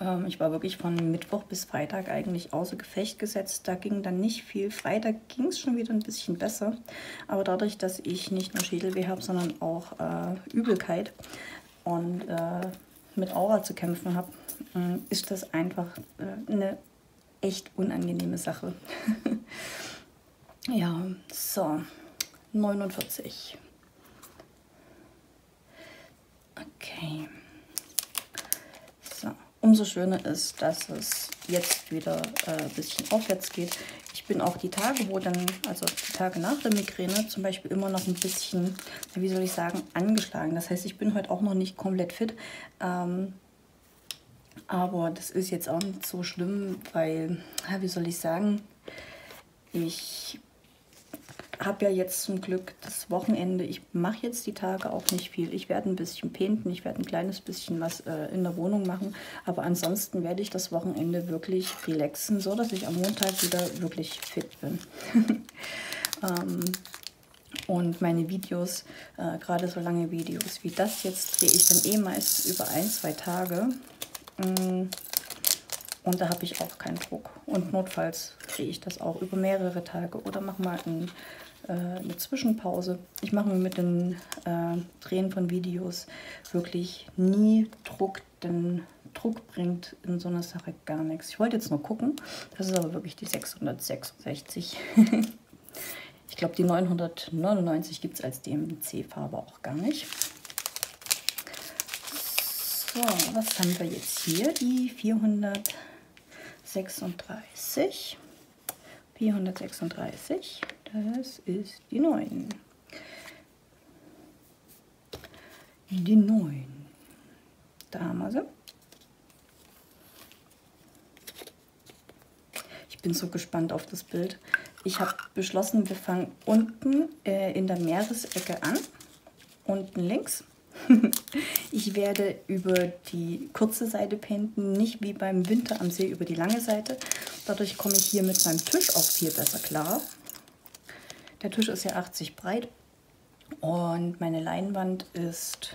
Ähm, ich war wirklich von Mittwoch bis Freitag eigentlich außer Gefecht gesetzt. Da ging dann nicht viel. Freitag ging es schon wieder ein bisschen besser. Aber dadurch, dass ich nicht nur Schädelweh habe, sondern auch äh, Übelkeit und äh, mit Aura zu kämpfen habe, äh, ist das einfach äh, eine echt unangenehme Sache. ja, so, 49. Okay. Umso schöner ist, dass es jetzt wieder äh, ein bisschen aufwärts geht. Ich bin auch die Tage, wo dann, also die Tage nach der Migräne zum Beispiel immer noch ein bisschen, wie soll ich sagen, angeschlagen. Das heißt, ich bin heute auch noch nicht komplett fit. Ähm, aber das ist jetzt auch nicht so schlimm, weil, wie soll ich sagen, ich habe ja jetzt zum Glück das Wochenende. Ich mache jetzt die Tage auch nicht viel. Ich werde ein bisschen painten, ich werde ein kleines bisschen was äh, in der Wohnung machen. Aber ansonsten werde ich das Wochenende wirklich relaxen, so dass ich am Montag wieder wirklich fit bin. ähm, Und meine Videos, äh, gerade so lange Videos wie das jetzt, drehe ich dann eh meist über ein, zwei Tage. Mm. Und da habe ich auch keinen Druck. Und notfalls drehe ich das auch über mehrere Tage oder mache mal ein, äh, eine Zwischenpause. Ich mache mir mit den äh, Drehen von Videos wirklich nie Druck, denn Druck bringt in so einer Sache gar nichts. Ich wollte jetzt nur gucken. Das ist aber wirklich die 666. ich glaube, die 999 gibt es als DMC-Farbe auch gar nicht. So, was haben wir jetzt hier? Die 436. 436, das ist die 9. Die 9. Da haben wir sie. Ich bin so gespannt auf das Bild. Ich habe beschlossen, wir fangen unten äh, in der Meeresecke an. Unten links. ich werde über die kurze Seite painten, nicht wie beim Winter am See über die lange Seite. Dadurch komme ich hier mit meinem Tisch auch viel besser klar. Der Tisch ist ja 80 breit und meine Leinwand ist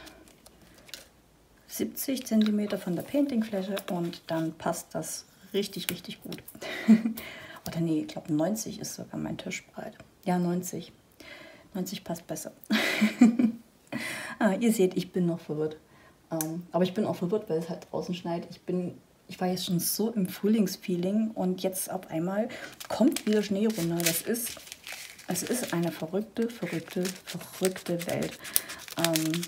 70 cm von der Paintingfläche und dann passt das richtig, richtig gut. Oder nee, ich glaube 90 ist sogar mein Tisch breit. Ja, 90. 90 passt besser. ah, ihr seht, ich bin noch verwirrt. Ähm, aber ich bin auch verwirrt, weil es halt draußen schneit. Ich bin, ich war jetzt schon so im Frühlingsfeeling und jetzt auf einmal kommt wieder Schnee runter. Das ist, es ist eine verrückte, verrückte, verrückte Welt. Ähm,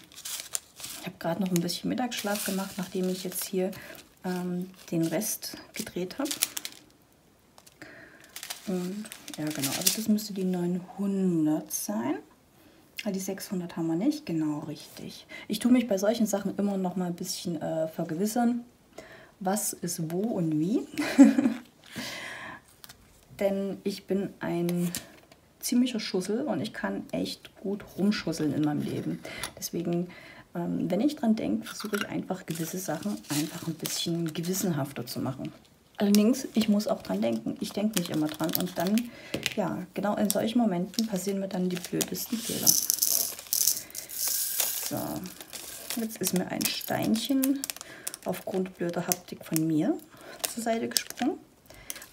ich habe gerade noch ein bisschen Mittagsschlaf gemacht, nachdem ich jetzt hier ähm, den Rest gedreht habe. Ja, genau, also das müsste die 900 sein. Ah, die 600 haben wir nicht, genau richtig. Ich tue mich bei solchen Sachen immer noch mal ein bisschen äh, vergewissern, was ist wo und wie. Denn ich bin ein ziemlicher Schussel und ich kann echt gut rumschusseln in meinem Leben. Deswegen ähm, wenn ich dran denke, versuche ich einfach gewisse Sachen einfach ein bisschen gewissenhafter zu machen. Allerdings, ich muss auch dran denken. Ich denke nicht immer dran. Und dann, ja, genau in solchen Momenten passieren mir dann die blödesten Fehler. So, jetzt ist mir ein Steinchen aufgrund blöder Haptik von mir zur Seite gesprungen.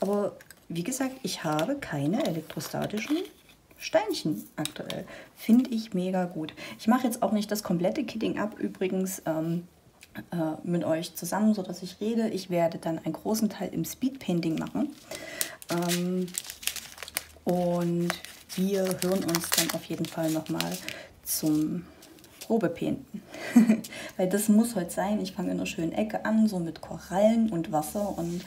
Aber wie gesagt, ich habe keine elektrostatischen Steinchen aktuell. Finde ich mega gut. Ich mache jetzt auch nicht das komplette Kitting ab, übrigens ähm, äh, mit euch zusammen, sodass ich rede. Ich werde dann einen großen Teil im Speedpainting machen. Ähm, und wir hören uns dann auf jeden Fall nochmal zum Probepainten. Weil das muss heute sein. Ich fange in einer schönen Ecke an, so mit Korallen und Wasser. Und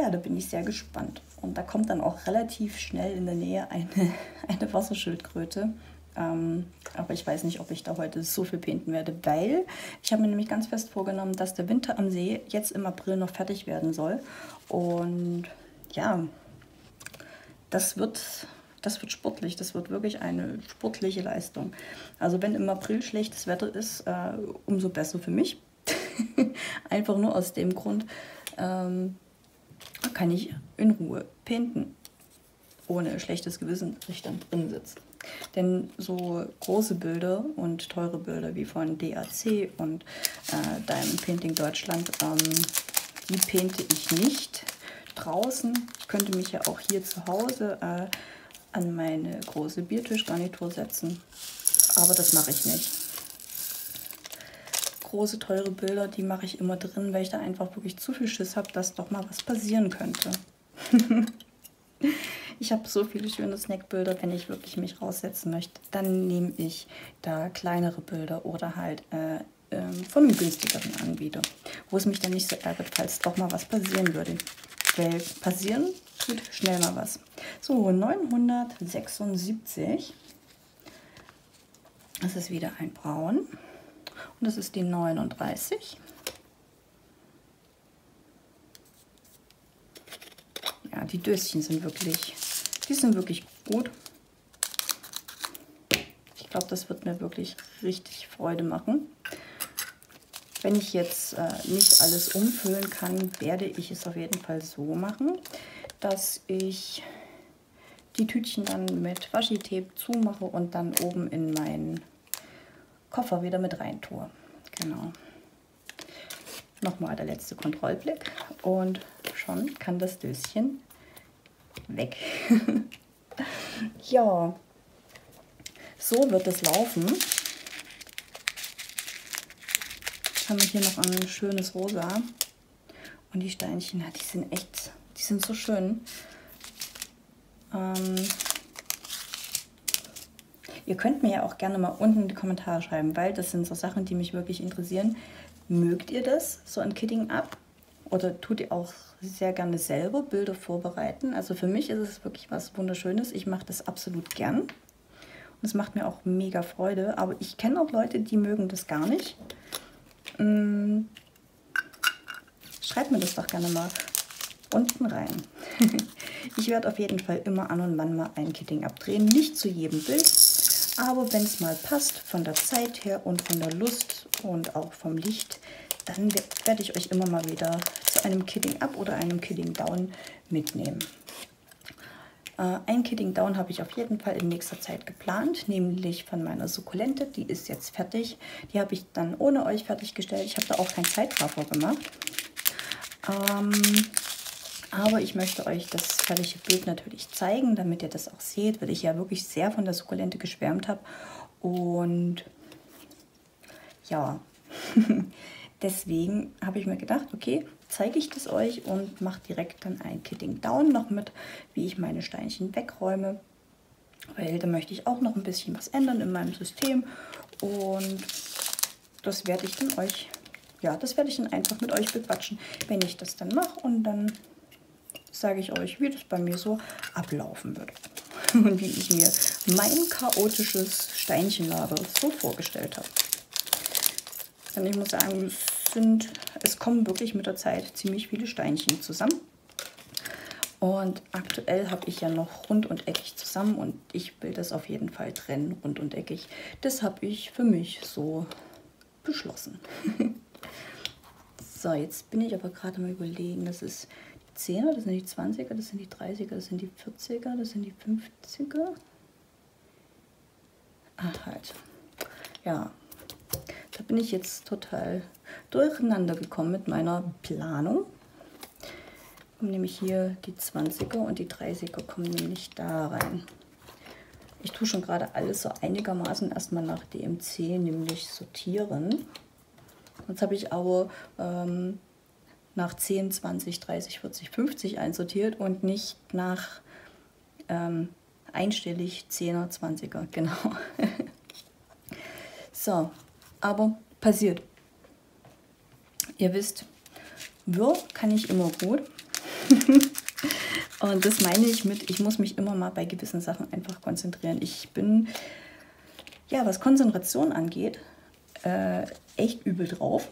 ja, da bin ich sehr gespannt. Und da kommt dann auch relativ schnell in der Nähe eine, eine Wasserschildkröte. Ähm, aber ich weiß nicht, ob ich da heute so viel painten werde, weil ich habe mir nämlich ganz fest vorgenommen, dass der Winter am See jetzt im April noch fertig werden soll. Und ja, das wird, das wird sportlich. Das wird wirklich eine sportliche Leistung. Also wenn im April schlechtes Wetter ist, äh, umso besser für mich. Einfach nur aus dem Grund, ähm, kann ich in Ruhe painten, ohne schlechtes Gewissen, dass ich dann drin sitze. Denn so große Bilder und teure Bilder wie von DAC und äh, Diamond Painting Deutschland, ähm, die painte ich nicht draußen. Ich könnte mich ja auch hier zu Hause äh, an meine große Biertischgarnitur setzen, aber das mache ich nicht große, teure Bilder, die mache ich immer drin, weil ich da einfach wirklich zu viel Schiss habe, dass doch mal was passieren könnte. ich habe so viele schöne Snackbilder, wenn ich wirklich mich raussetzen möchte, dann nehme ich da kleinere Bilder oder halt äh, äh, von einem günstigeren Anbieter, wo es mich dann nicht so ärgert, falls doch mal was passieren würde. Weil passieren tut schnell mal was. So, 976. Das ist wieder ein Braun. Und das ist die 39. Ja, die Döschen sind wirklich, die sind wirklich gut. Ich glaube, das wird mir wirklich richtig Freude machen. Wenn ich jetzt äh, nicht alles umfüllen kann, werde ich es auf jeden Fall so machen, dass ich die Tütchen dann mit Washi-Tape zumache und dann oben in meinen Koffer wieder mit rein tue. Genau. Nochmal der letzte Kontrollblick und schon kann das Döschen weg. ja, so wird es laufen. Haben wir hier noch ein schönes Rosa. Und die Steinchen, die sind echt, die sind so schön. Ähm, ihr könnt mir ja auch gerne mal unten in die Kommentare schreiben, weil das sind so Sachen, die mich wirklich interessieren. Mögt ihr das, so ein Kitting ab? Oder tut ihr auch sehr gerne selber Bilder vorbereiten? Also für mich ist es wirklich was Wunderschönes. Ich mache das absolut gern. Und es macht mir auch mega Freude. Aber ich kenne auch Leute, die mögen das gar nicht. Mm. Schreibt mir das doch gerne mal unten rein. ich werde auf jeden Fall immer an und wann mal ein Kitting abdrehen. Nicht zu jedem Bild, aber wenn es mal passt, von der Zeit her und von der Lust und auch vom Licht, dann werde ich euch immer mal wieder zu einem Kitting Up oder einem Kitting Down mitnehmen. Äh, ein Kitting Down habe ich auf jeden Fall in nächster Zeit geplant, nämlich von meiner Sukkulente. Die ist jetzt fertig. Die habe ich dann ohne euch fertiggestellt. Ich habe da auch kein Zeitraffer gemacht. Ähm, aber ich möchte euch das fertige Bild natürlich zeigen, damit ihr das auch seht, weil ich ja wirklich sehr von der Sukkulente geschwärmt habe. Und ja, deswegen habe ich mir gedacht, okay, zeige ich das euch und mache direkt dann ein Kitting Down noch mit, wie ich meine Steinchen wegräume. Weil da möchte ich auch noch ein bisschen was ändern in meinem System. Und das werde ich dann euch, ja, das werde ich dann einfach mit euch bequatschen, wenn ich das dann mache. Und dann sage ich euch, wie das bei mir so ablaufen wird. Und wie ich mir mein chaotisches Steinchenlager so vorgestellt habe. Denn ich muss sagen, es, sind, es kommen wirklich mit der Zeit ziemlich viele Steinchen zusammen. Und aktuell habe ich ja noch rund und eckig zusammen und ich will das auf jeden Fall trennen, rund und eckig. Das habe ich für mich so beschlossen. so, jetzt bin ich aber gerade mal überlegen, das ist 10er, das sind die 20er, das sind die 30er, das sind die 40er, das sind die 50er. Ach halt. Ja, da bin ich jetzt total durcheinander gekommen mit meiner Planung. Und nämlich hier die 20er und die 30er kommen nämlich da rein. Ich tue schon gerade alles so einigermaßen erstmal nach DMC, nämlich sortieren. Jetzt habe ich aber ähm, nach 10, 20, 30, 40, 50 einsortiert und nicht nach ähm, einstellig 10er, 20er, genau. so, aber passiert. Ihr wisst, Wirr kann ich immer gut. und das meine ich mit, ich muss mich immer mal bei gewissen Sachen einfach konzentrieren. Ich bin, ja, was Konzentration angeht, äh, echt übel drauf.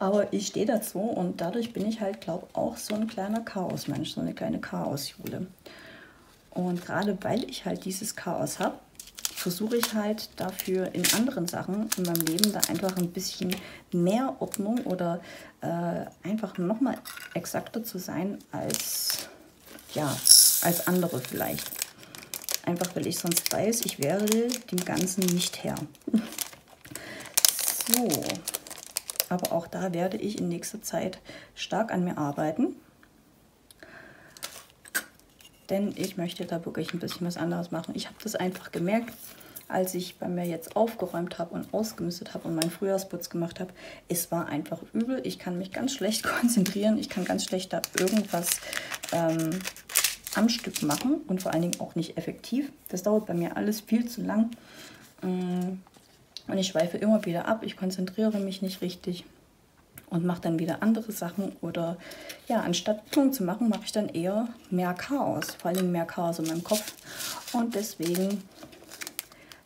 Aber ich stehe dazu und dadurch bin ich halt, glaube auch so ein kleiner Chaosmensch, so eine kleine Chaosjule. Und gerade weil ich halt dieses Chaos habe, versuche ich halt dafür in anderen Sachen in meinem Leben da einfach ein bisschen mehr Ordnung oder äh, einfach nochmal exakter zu sein als, ja, als andere vielleicht. Einfach weil ich sonst weiß, ich werde dem Ganzen nicht Herr. so, aber auch da werde ich in nächster Zeit stark an mir arbeiten. Denn ich möchte da wirklich ein bisschen was anderes machen. Ich habe das einfach gemerkt, als ich bei mir jetzt aufgeräumt habe und ausgemistet habe und meinen Frühjahrsputz gemacht habe. Es war einfach übel. Ich kann mich ganz schlecht konzentrieren. Ich kann ganz schlecht da irgendwas ähm, am Stück machen und vor allen Dingen auch nicht effektiv. Das dauert bei mir alles viel zu lang. Mm, und ich schweife immer wieder ab, ich konzentriere mich nicht richtig und mache dann wieder andere Sachen. Oder ja, anstatt Punkt zu machen, mache ich dann eher mehr Chaos, vor allem mehr Chaos in meinem Kopf. Und deswegen,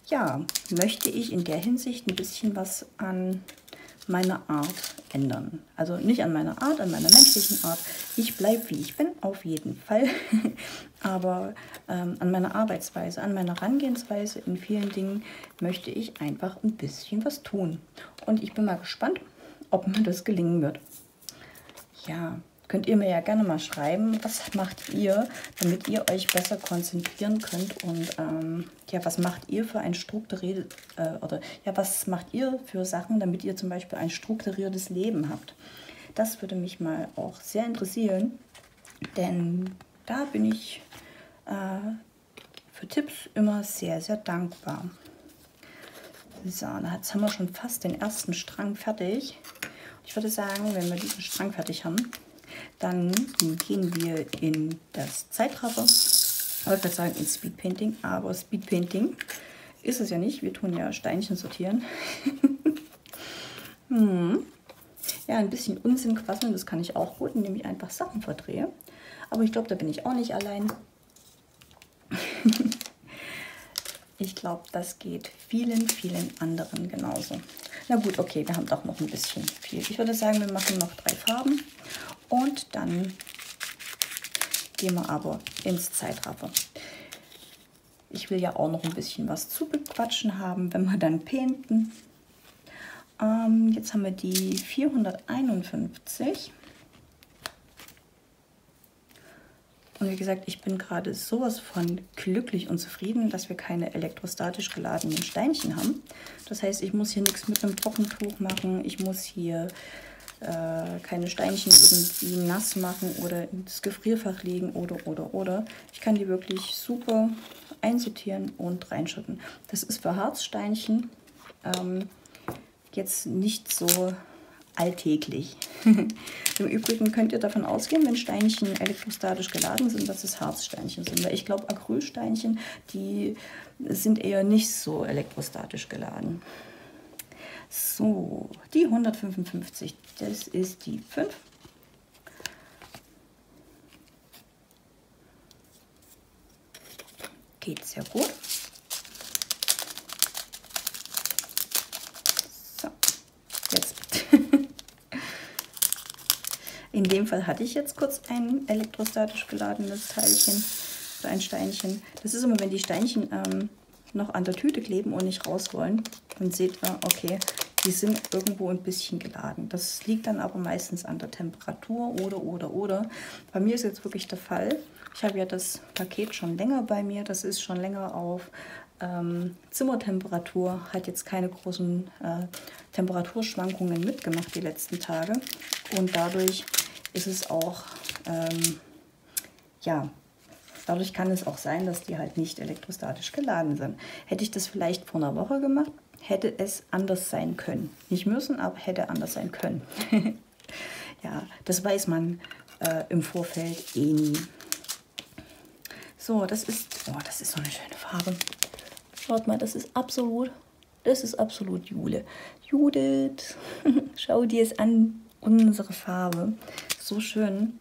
ja, möchte ich in der Hinsicht ein bisschen was an meiner Art ändern. Also nicht an meiner Art, an meiner menschlichen Art. Ich bleibe wie ich bin, auf jeden Fall. Aber ähm, an meiner Arbeitsweise, an meiner Herangehensweise in vielen Dingen möchte ich einfach ein bisschen was tun. Und ich bin mal gespannt, ob mir das gelingen wird. Ja, könnt ihr mir ja gerne mal schreiben, was macht ihr, damit ihr euch besser konzentrieren könnt und ähm, ja, was macht ihr für ein strukturiertes, äh, oder ja, was macht ihr für Sachen, damit ihr zum Beispiel ein strukturiertes Leben habt. Das würde mich mal auch sehr interessieren, denn da bin ich äh, für Tipps immer sehr, sehr dankbar. So, jetzt haben wir schon fast den ersten Strang fertig. Ich würde sagen, wenn wir diesen Strang fertig haben, dann gehen wir in das Zeitraffer. Ich wollte sagen in Speedpainting, aber Speedpainting ist es ja nicht. Wir tun ja Steinchen sortieren. hm. Ja, ein bisschen Unsinn quasseln, das kann ich auch gut, indem ich einfach Sachen verdrehe. Aber ich glaube, da bin ich auch nicht allein. ich glaube, das geht vielen, vielen anderen genauso. Na gut, okay, wir haben doch noch ein bisschen viel. Ich würde sagen, wir machen noch drei Farben und dann gehen wir aber ins Zeitraffer. Ich will ja auch noch ein bisschen was zu bequatschen haben, wenn wir dann painten. Ähm, jetzt haben wir die 451. Und wie gesagt, ich bin gerade sowas von glücklich und zufrieden, dass wir keine elektrostatisch geladenen Steinchen haben. Das heißt, ich muss hier nichts mit einem Trockentuch machen. Ich muss hier äh, keine Steinchen irgendwie nass machen oder ins Gefrierfach legen oder, oder, oder. Ich kann die wirklich super einsortieren und reinschütten. Das ist für Harzsteinchen ähm, jetzt nicht so alltäglich. Im Übrigen könnt ihr davon ausgehen, wenn Steinchen elektrostatisch geladen sind, dass es Harzsteinchen sind. Weil ich glaube, Acrylsteinchen, die sind eher nicht so elektrostatisch geladen. So, die 155, das ist die 5. Geht sehr gut. In dem Fall hatte ich jetzt kurz ein elektrostatisch geladenes Teilchen, so ein Steinchen. Das ist immer, wenn die Steinchen ähm, noch an der Tüte kleben und nicht raus wollen. Dann seht ihr, okay, die sind irgendwo ein bisschen geladen. Das liegt dann aber meistens an der Temperatur oder, oder, oder. Bei mir ist jetzt wirklich der Fall. Ich habe ja das Paket schon länger bei mir. Das ist schon länger auf ähm, Zimmertemperatur. Hat jetzt keine großen äh, Temperaturschwankungen mitgemacht die letzten Tage. Und dadurch ist es auch, ähm, ja, dadurch kann es auch sein, dass die halt nicht elektrostatisch geladen sind. Hätte ich das vielleicht vor einer Woche gemacht, hätte es anders sein können. Nicht müssen, aber hätte anders sein können. ja, das weiß man äh, im Vorfeld eh nie. So, das ist, oh, das ist so eine schöne Farbe. Schaut mal, das ist absolut, das ist absolut Jule. Judith, schau dir es an, unsere Farbe so schön.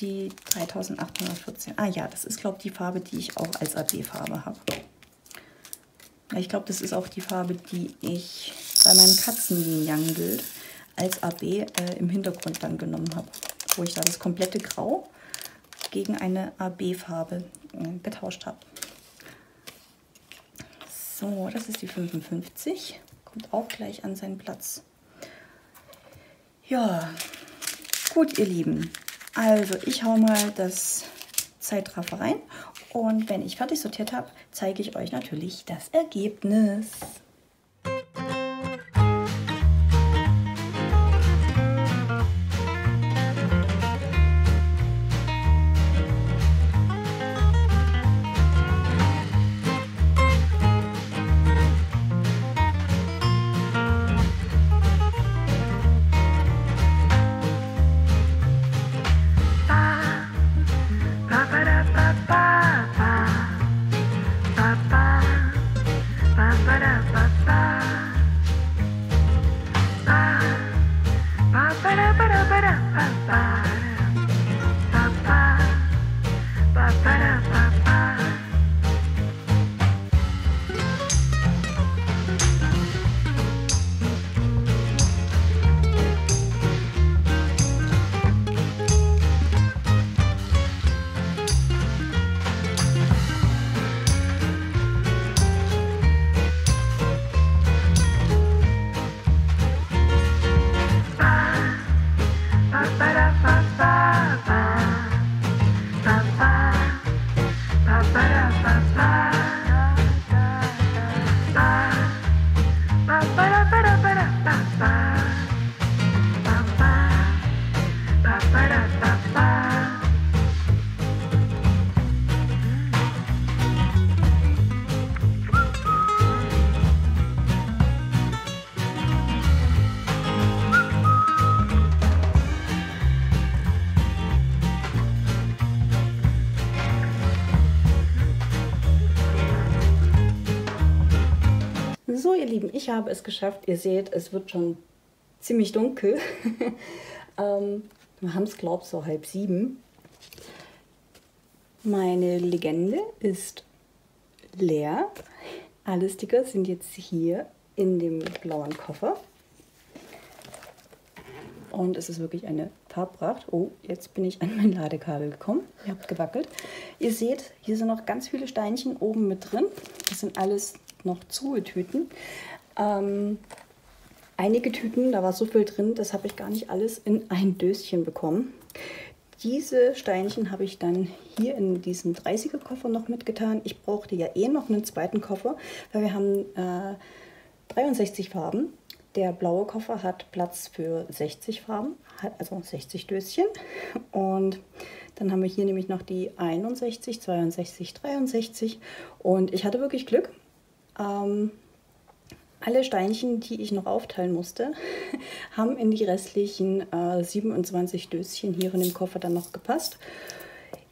Die 3814. Ah ja, das ist, glaube ich, die Farbe, die ich auch als AB-Farbe habe. Ich glaube, das ist auch die Farbe, die ich bei meinem Katzenjanbild als AB äh, im Hintergrund dann genommen habe. Wo ich da das komplette Grau gegen eine AB-Farbe äh, getauscht habe. So, das ist die 55. Kommt auch gleich an seinen Platz. Ja, Gut, ihr Lieben. Also ich hau mal das Zeitraffer rein und wenn ich fertig sortiert habe, zeige ich euch natürlich das Ergebnis. Ich habe es geschafft. Ihr seht, es wird schon ziemlich dunkel. ähm, wir haben es, glaube ich, so halb sieben. Meine Legende ist leer. Alle Sticker sind jetzt hier in dem blauen Koffer. Und es ist wirklich eine Farbpracht. Oh, jetzt bin ich an mein Ladekabel gekommen. Ihr habt gewackelt. Ihr seht, hier sind noch ganz viele Steinchen oben mit drin. Das sind alles noch Zugetüten. Ähm, einige Tüten, da war so viel drin, das habe ich gar nicht alles in ein Döschen bekommen. Diese Steinchen habe ich dann hier in diesem 30er Koffer noch mitgetan. Ich brauchte ja eh noch einen zweiten Koffer, weil wir haben äh, 63 Farben. Der blaue Koffer hat Platz für 60 Farben, also 60 Döschen. Und dann haben wir hier nämlich noch die 61, 62, 63. Und ich hatte wirklich Glück. Ähm, alle Steinchen, die ich noch aufteilen musste, haben in die restlichen äh, 27 Döschen hier in dem Koffer dann noch gepasst.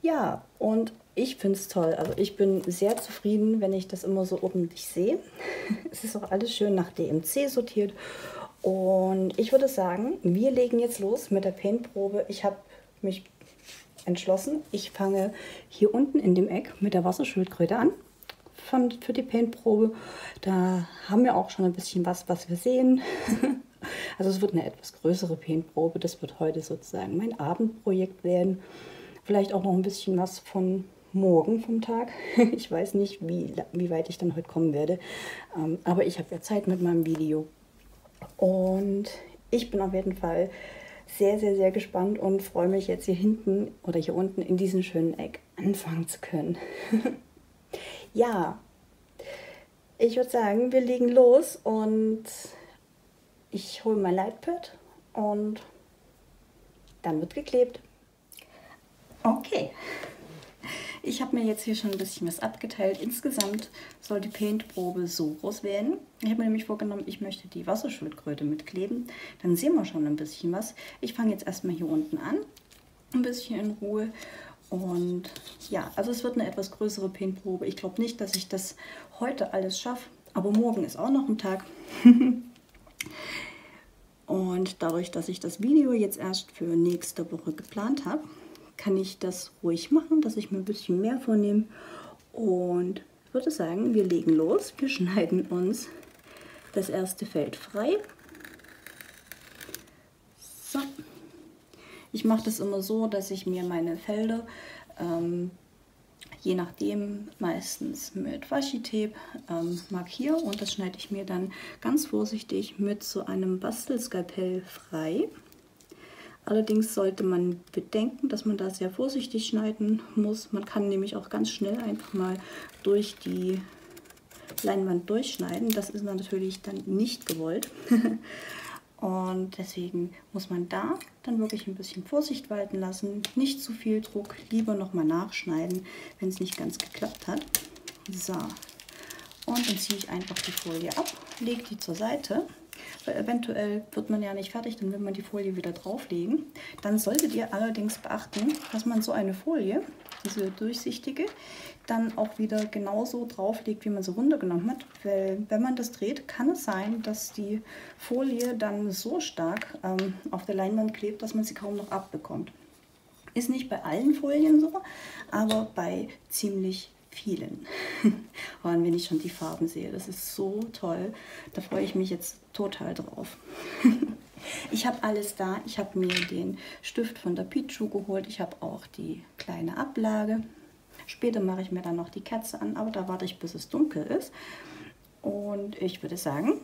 Ja, und ich finde es toll. Also ich bin sehr zufrieden, wenn ich das immer so ordentlich sehe. es ist auch alles schön nach DMC sortiert. Und ich würde sagen, wir legen jetzt los mit der Paintprobe. Ich habe mich entschlossen, ich fange hier unten in dem Eck mit der Wasserschildkröte an von, für die Paintprobe. Da haben wir auch schon ein bisschen was, was wir sehen. also es wird eine etwas größere Paintprobe. Das wird heute sozusagen mein Abendprojekt werden. Vielleicht auch noch ein bisschen was von morgen vom Tag. Ich weiß nicht, wie, wie weit ich dann heute kommen werde. Ähm, aber ich habe ja Zeit mit meinem Video. Und ich bin auf jeden Fall sehr, sehr, sehr gespannt und freue mich jetzt hier hinten oder hier unten in diesem schönen Eck anfangen zu können. ja, ich würde sagen, wir legen los und ich hole mein Lightpad und dann wird geklebt. Okay, ich habe mir jetzt hier schon ein bisschen was abgeteilt. Insgesamt soll die Paintprobe so groß werden. Ich habe mir nämlich vorgenommen, ich möchte die Wasserschildkröte mitkleben. Dann sehen wir schon ein bisschen was. Ich fange jetzt erstmal hier unten an, ein bisschen in Ruhe und ja, also es wird eine etwas größere Paintprobe. Ich glaube nicht, dass ich das heute alles schaffe, aber morgen ist auch noch ein Tag. Und dadurch, dass ich das Video jetzt erst für nächste Woche geplant habe, kann ich das ruhig machen, dass ich mir ein bisschen mehr vornehme. Und würde sagen, wir legen los. Wir schneiden uns das erste Feld frei. Ich mache das immer so, dass ich mir meine Felder ähm, je nachdem meistens mit Washi-Tape ähm, markiere und das schneide ich mir dann ganz vorsichtig mit so einem Bastelskalpell frei. Allerdings sollte man bedenken, dass man da sehr vorsichtig schneiden muss. Man kann nämlich auch ganz schnell einfach mal durch die Leinwand durchschneiden. Das ist natürlich dann nicht gewollt. Und deswegen muss man da dann wirklich ein bisschen Vorsicht walten lassen. Nicht zu viel Druck, lieber nochmal nachschneiden, wenn es nicht ganz geklappt hat. So, und dann ziehe ich einfach die Folie ab, lege die zur Seite. Weil eventuell wird man ja nicht fertig, dann will man die Folie wieder drauflegen. Dann solltet ihr allerdings beachten, dass man so eine Folie, diese durchsichtige, dann auch wieder genauso drauflegt, wie man sie runtergenommen hat. Weil wenn man das dreht, kann es sein, dass die Folie dann so stark ähm, auf der Leinwand klebt, dass man sie kaum noch abbekommt. Ist nicht bei allen Folien so, aber bei ziemlich vielen. Und wenn ich schon die Farben sehe, das ist so toll. Da freue ich mich jetzt total drauf. ich habe alles da. Ich habe mir den Stift von der Pichu geholt. Ich habe auch die kleine Ablage. Später mache ich mir dann noch die Kerze an, aber da warte ich, bis es dunkel ist. Und ich würde sagen,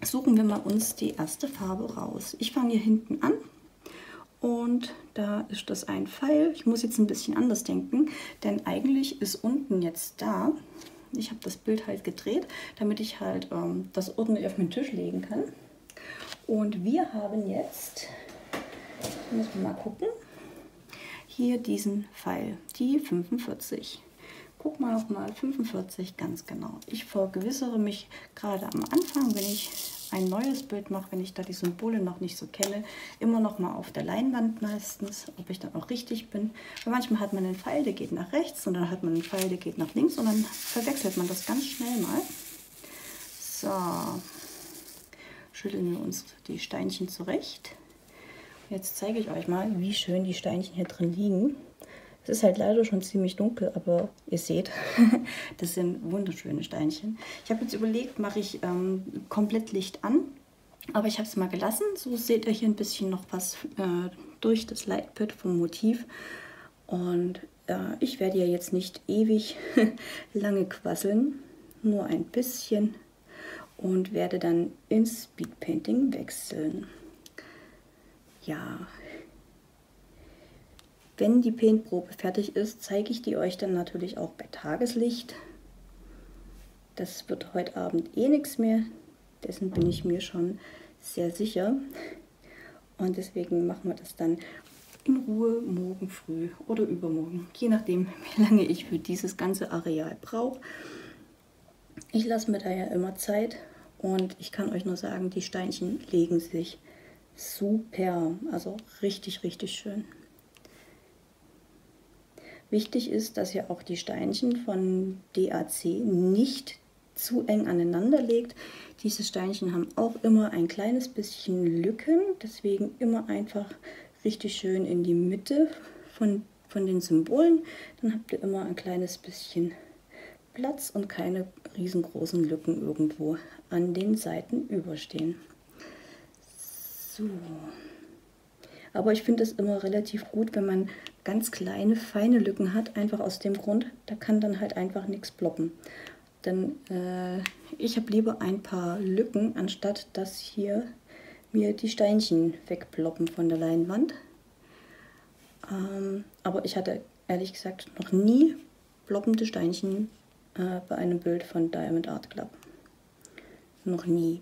suchen wir mal uns die erste Farbe raus. Ich fange hier hinten an und da ist das ein Pfeil. Ich muss jetzt ein bisschen anders denken, denn eigentlich ist unten jetzt da Ich habe das Bild halt gedreht, damit ich halt ähm, das ordentlich auf meinen Tisch legen kann. Und wir haben jetzt, müssen wir mal gucken, hier diesen Pfeil, die 45. Guck mal noch mal 45 ganz genau. Ich vergewissere mich gerade am Anfang, wenn ich ein neues Bild mache, wenn ich da die Symbole noch nicht so kenne, immer noch mal auf der Leinwand meistens, ob ich dann auch richtig bin. Weil manchmal hat man einen Pfeil, der geht nach rechts und dann hat man einen Pfeil, der geht nach links und dann verwechselt man das ganz schnell mal. So, schütteln wir uns die Steinchen zurecht. Jetzt zeige ich euch mal, wie schön die Steinchen hier drin liegen. Es ist halt leider schon ziemlich dunkel, aber ihr seht, das sind wunderschöne Steinchen. Ich habe jetzt überlegt, mache ich ähm, komplett Licht an, aber ich habe es mal gelassen. So seht ihr hier ein bisschen noch was äh, durch das Lightpad vom Motiv. Und äh, ich werde ja jetzt nicht ewig lange quasseln, nur ein bisschen und werde dann ins Speedpainting wechseln. Ja, wenn die Paintprobe fertig ist, zeige ich die euch dann natürlich auch bei Tageslicht. Das wird heute Abend eh nichts mehr, dessen bin ich mir schon sehr sicher. Und deswegen machen wir das dann in Ruhe morgen früh oder übermorgen, je nachdem, wie lange ich für dieses ganze Areal brauche. Ich lasse mir da ja immer Zeit und ich kann euch nur sagen, die Steinchen legen sich super, also richtig, richtig schön. Wichtig ist, dass ihr auch die Steinchen von DAC nicht zu eng aneinander legt. Diese Steinchen haben auch immer ein kleines bisschen Lücken, deswegen immer einfach richtig schön in die Mitte von, von den Symbolen. Dann habt ihr immer ein kleines bisschen Platz und keine riesengroßen Lücken irgendwo an den Seiten überstehen. So. Aber ich finde es immer relativ gut, wenn man ganz kleine, feine Lücken hat, einfach aus dem Grund, da kann dann halt einfach nichts ploppen. Denn äh, ich habe lieber ein paar Lücken, anstatt dass hier mir die Steinchen wegploppen von der Leinwand. Ähm, aber ich hatte ehrlich gesagt noch nie ploppende Steinchen äh, bei einem Bild von Diamond Art Club. Noch nie.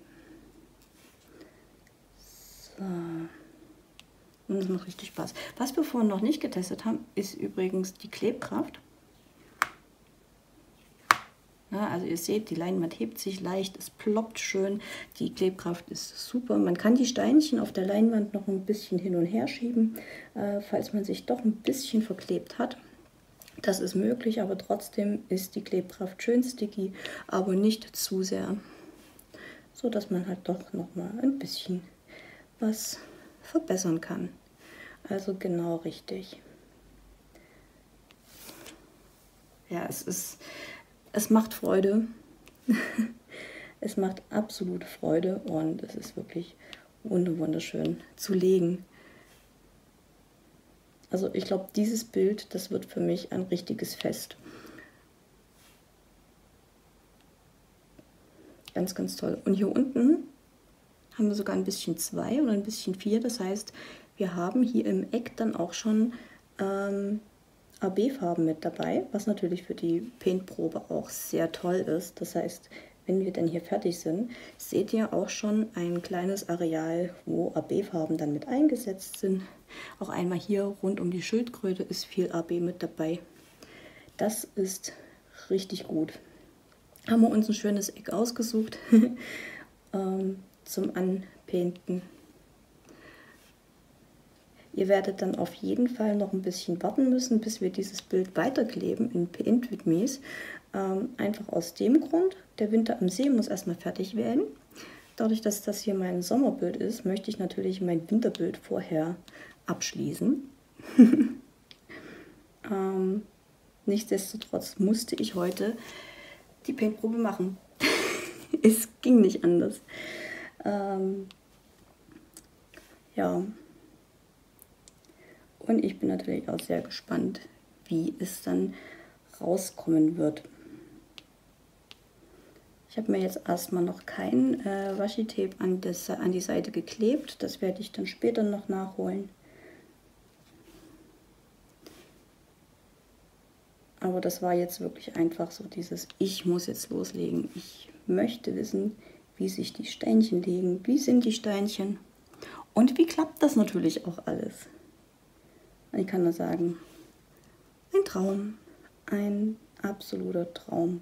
So. Und das macht richtig Spaß. Was wir vorhin noch nicht getestet haben, ist übrigens die Klebkraft. Na, also ihr seht, die Leinwand hebt sich leicht, es ploppt schön, die Klebkraft ist super. Man kann die Steinchen auf der Leinwand noch ein bisschen hin und her schieben, äh, falls man sich doch ein bisschen verklebt hat. Das ist möglich, aber trotzdem ist die Klebkraft schön sticky, aber nicht zu sehr, so dass man halt doch noch mal ein bisschen was verbessern kann. Also genau richtig. Ja, es ist, es macht Freude. es macht absolut Freude und es ist wirklich wunderschön zu legen. Also ich glaube, dieses Bild, das wird für mich ein richtiges Fest. Ganz, ganz toll. Und hier unten haben wir sogar ein bisschen zwei oder ein bisschen vier. Das heißt, wir haben hier im Eck dann auch schon ähm, AB-Farben mit dabei, was natürlich für die Paintprobe auch sehr toll ist. Das heißt, wenn wir dann hier fertig sind, seht ihr auch schon ein kleines Areal, wo AB-Farben dann mit eingesetzt sind. Auch einmal hier rund um die Schildkröte ist viel AB mit dabei. Das ist richtig gut. Haben wir uns ein schönes Eck ausgesucht ähm, zum Anpainten. Ihr werdet dann auf jeden Fall noch ein bisschen warten müssen, bis wir dieses Bild weiterkleben in Paint with Mies. Ähm, einfach aus dem Grund, der Winter am See muss erstmal fertig werden. Dadurch, dass das hier mein Sommerbild ist, möchte ich natürlich mein Winterbild vorher abschließen. ähm, nichtsdestotrotz musste ich heute die Paintprobe machen. es ging nicht anders. Ähm, ja, und ich bin natürlich auch sehr gespannt, wie es dann rauskommen wird. Ich habe mir jetzt erstmal noch kein äh, Washi-Tape an, an die Seite geklebt. Das werde ich dann später noch nachholen. Aber das war jetzt wirklich einfach so dieses, ich muss jetzt loslegen. Ich möchte wissen, wie sich die Steinchen legen, wie sind die Steinchen und wie klappt das natürlich auch alles. Ich kann nur sagen, ein Traum, ein absoluter Traum.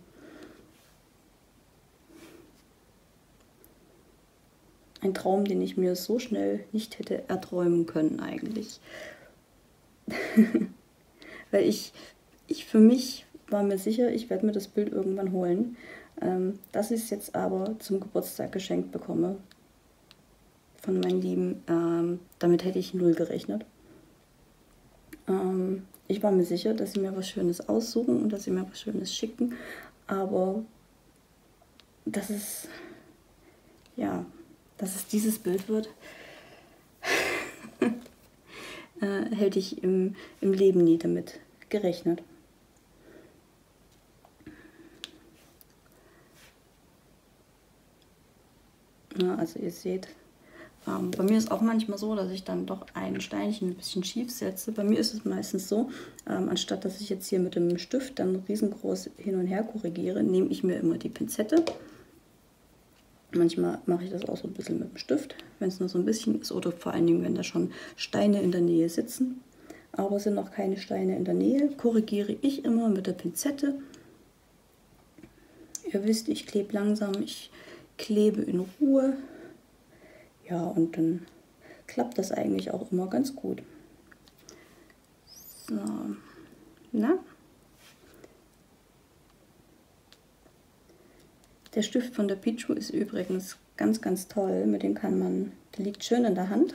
Ein Traum, den ich mir so schnell nicht hätte erträumen können eigentlich. Weil ich, ich für mich war mir sicher, ich werde mir das Bild irgendwann holen. Ähm, dass ich es jetzt aber zum Geburtstag geschenkt bekomme von meinen Lieben, ähm, damit hätte ich null gerechnet. Ähm, ich war mir sicher, dass sie mir was Schönes aussuchen und dass sie mir was Schönes schicken, aber dass es, ja, dass es dieses Bild wird, äh, hätte ich im, im Leben nie damit gerechnet. Ja, also ihr seht, ähm, bei mir ist auch manchmal so, dass ich dann doch ein Steinchen ein bisschen schief setze. Bei mir ist es meistens so, ähm, anstatt dass ich jetzt hier mit dem Stift dann riesengroß hin und her korrigiere, nehme ich mir immer die Pinzette. Manchmal mache ich das auch so ein bisschen mit dem Stift, wenn es nur so ein bisschen ist oder vor allen Dingen, wenn da schon Steine in der Nähe sitzen. Aber sind noch keine Steine in der Nähe, korrigiere ich immer mit der Pinzette. Ihr wisst, ich klebe langsam, ich klebe in Ruhe. Ja, und dann klappt das eigentlich auch immer ganz gut. So, na? Der Stift von der Pichu ist übrigens ganz, ganz toll. Mit dem kann man, der liegt schön in der Hand.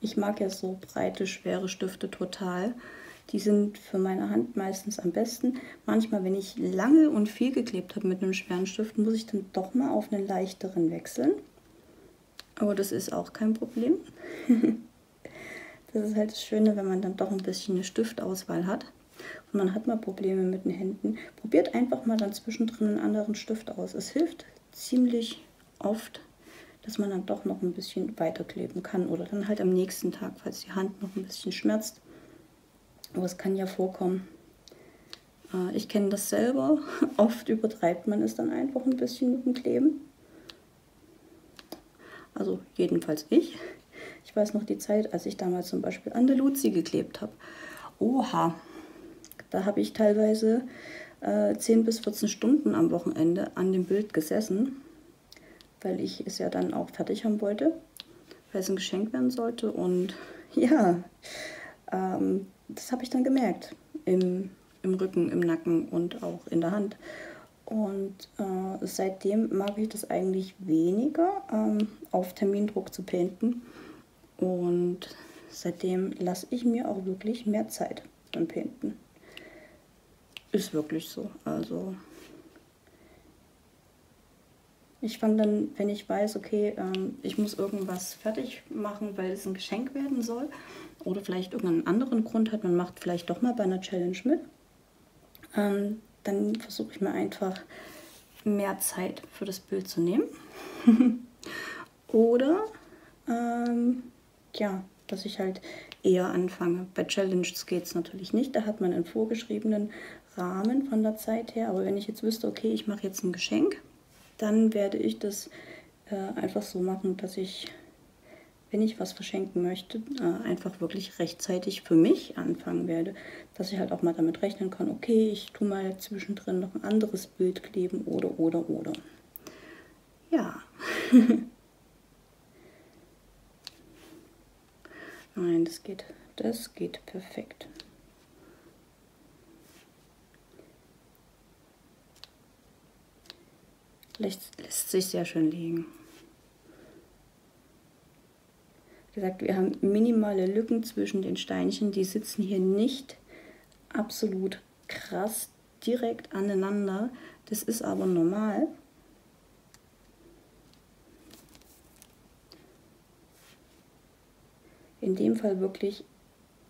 Ich mag ja so breite, schwere Stifte total. Die sind für meine Hand meistens am besten. Manchmal, wenn ich lange und viel geklebt habe mit einem schweren Stift, muss ich dann doch mal auf einen leichteren wechseln. Aber das ist auch kein Problem. das ist halt das Schöne, wenn man dann doch ein bisschen eine Stiftauswahl hat. Und man hat mal Probleme mit den Händen. Probiert einfach mal dann zwischendrin einen anderen Stift aus. Es hilft ziemlich oft, dass man dann doch noch ein bisschen weiterkleben kann. Oder dann halt am nächsten Tag, falls die Hand noch ein bisschen schmerzt, aber es kann ja vorkommen. Äh, ich kenne das selber. Oft übertreibt man es dann einfach ein bisschen mit dem Kleben. Also jedenfalls ich. Ich weiß noch die Zeit, als ich damals zum Beispiel an der Luzi geklebt habe. Oha, da habe ich teilweise äh, 10 bis 14 Stunden am Wochenende an dem Bild gesessen, weil ich es ja dann auch fertig haben wollte, weil es ein Geschenk werden sollte. Und ja, ähm, das habe ich dann gemerkt im, im Rücken, im Nacken und auch in der Hand. Und äh, seitdem mag ich das eigentlich weniger, ähm, auf Termindruck zu painten. Und seitdem lasse ich mir auch wirklich mehr Zeit beim Painten. Ist wirklich so. Also ich fange dann, wenn ich weiß, okay, ähm, ich muss irgendwas fertig machen, weil es ein Geschenk werden soll, oder vielleicht irgendeinen anderen Grund hat, man macht vielleicht doch mal bei einer Challenge mit, ähm, dann versuche ich mir einfach mehr Zeit für das Bild zu nehmen. oder ähm, ja, dass ich halt eher anfange. Bei Challenges geht es natürlich nicht, da hat man einen vorgeschriebenen Rahmen von der Zeit her, aber wenn ich jetzt wüsste, okay, ich mache jetzt ein Geschenk, dann werde ich das äh, einfach so machen, dass ich wenn ich was verschenken möchte, äh, einfach wirklich rechtzeitig für mich anfangen werde, dass ich halt auch mal damit rechnen kann, okay, ich tue mal zwischendrin noch ein anderes Bild kleben oder, oder, oder. Ja. Nein, das geht, das geht perfekt. Lässt, lässt sich sehr schön legen gesagt, wir haben minimale Lücken zwischen den Steinchen. Die sitzen hier nicht absolut krass direkt aneinander. Das ist aber normal. In dem Fall wirklich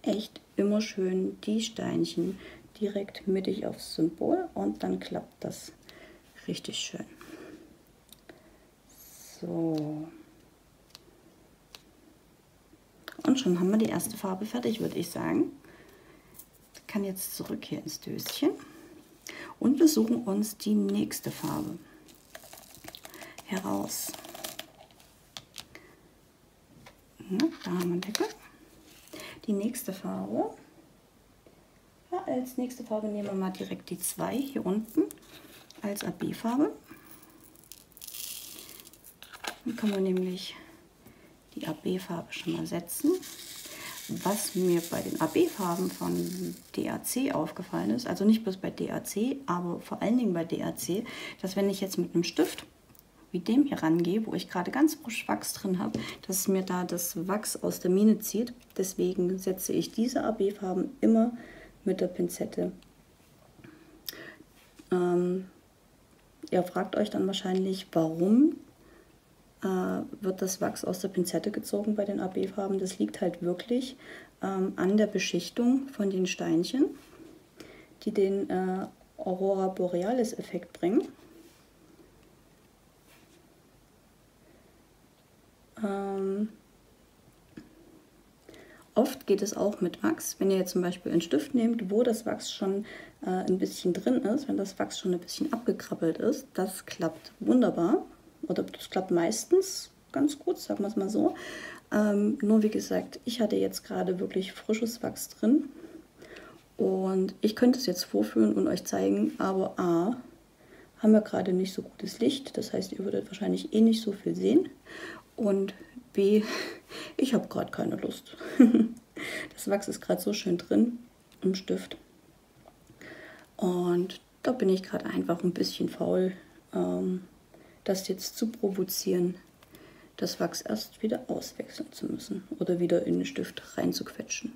echt immer schön die Steinchen direkt mittig aufs Symbol und dann klappt das richtig schön. So. Und schon haben wir die erste Farbe fertig, würde ich sagen. kann jetzt zurück hier ins Döschen und wir suchen uns die nächste Farbe heraus. Ja, da haben wir Deckel. Die nächste Farbe. Ja, als nächste Farbe nehmen wir mal direkt die 2 hier unten als AB-Farbe. Dann können wir nämlich die AB-Farbe schon mal setzen. Was mir bei den AB-Farben von DAC aufgefallen ist, also nicht bloß bei DAC, aber vor allen Dingen bei DAC, dass wenn ich jetzt mit einem Stift wie dem hier rangehe, wo ich gerade ganz frisch Wachs drin habe, dass mir da das Wachs aus der Mine zieht. Deswegen setze ich diese AB-Farben immer mit der Pinzette. Ähm, ihr fragt euch dann wahrscheinlich, warum wird das Wachs aus der Pinzette gezogen bei den AB-Farben. Das liegt halt wirklich ähm, an der Beschichtung von den Steinchen, die den äh, Aurora Borealis Effekt bringen. Ähm, oft geht es auch mit Wachs. Wenn ihr jetzt zum Beispiel einen Stift nehmt, wo das Wachs schon äh, ein bisschen drin ist, wenn das Wachs schon ein bisschen abgekrabbelt ist, das klappt wunderbar oder das klappt meistens ganz gut, sagen wir es mal so. Ähm, nur wie gesagt, ich hatte jetzt gerade wirklich frisches Wachs drin und ich könnte es jetzt vorführen und euch zeigen, aber A, haben wir gerade nicht so gutes Licht, das heißt, ihr würdet wahrscheinlich eh nicht so viel sehen und B, ich habe gerade keine Lust. das Wachs ist gerade so schön drin im Stift und da bin ich gerade einfach ein bisschen faul. Ähm, das jetzt zu provozieren, das Wachs erst wieder auswechseln zu müssen oder wieder in den Stift reinzuquetschen.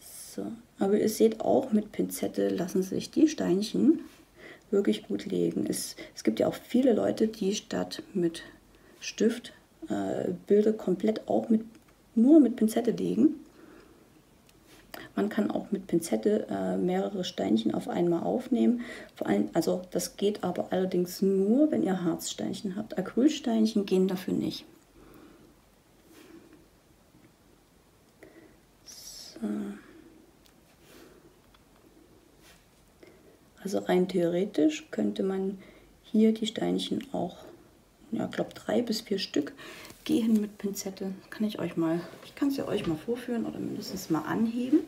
So. Aber ihr seht auch, mit Pinzette lassen sich die Steinchen wirklich gut legen. Es, es gibt ja auch viele Leute, die statt mit Stift äh, Bilder komplett auch mit, nur mit Pinzette legen. Man kann auch mit Pinzette äh, mehrere Steinchen auf einmal aufnehmen. Vor allem, also das geht aber allerdings nur, wenn ihr Harzsteinchen habt. Acrylsteinchen gehen dafür nicht. So. Also rein theoretisch könnte man hier die Steinchen auch, ja, glaube drei bis vier Stück gehen mit Pinzette. Kann ich euch mal, ich kann es ja euch mal vorführen oder mindestens mal anheben.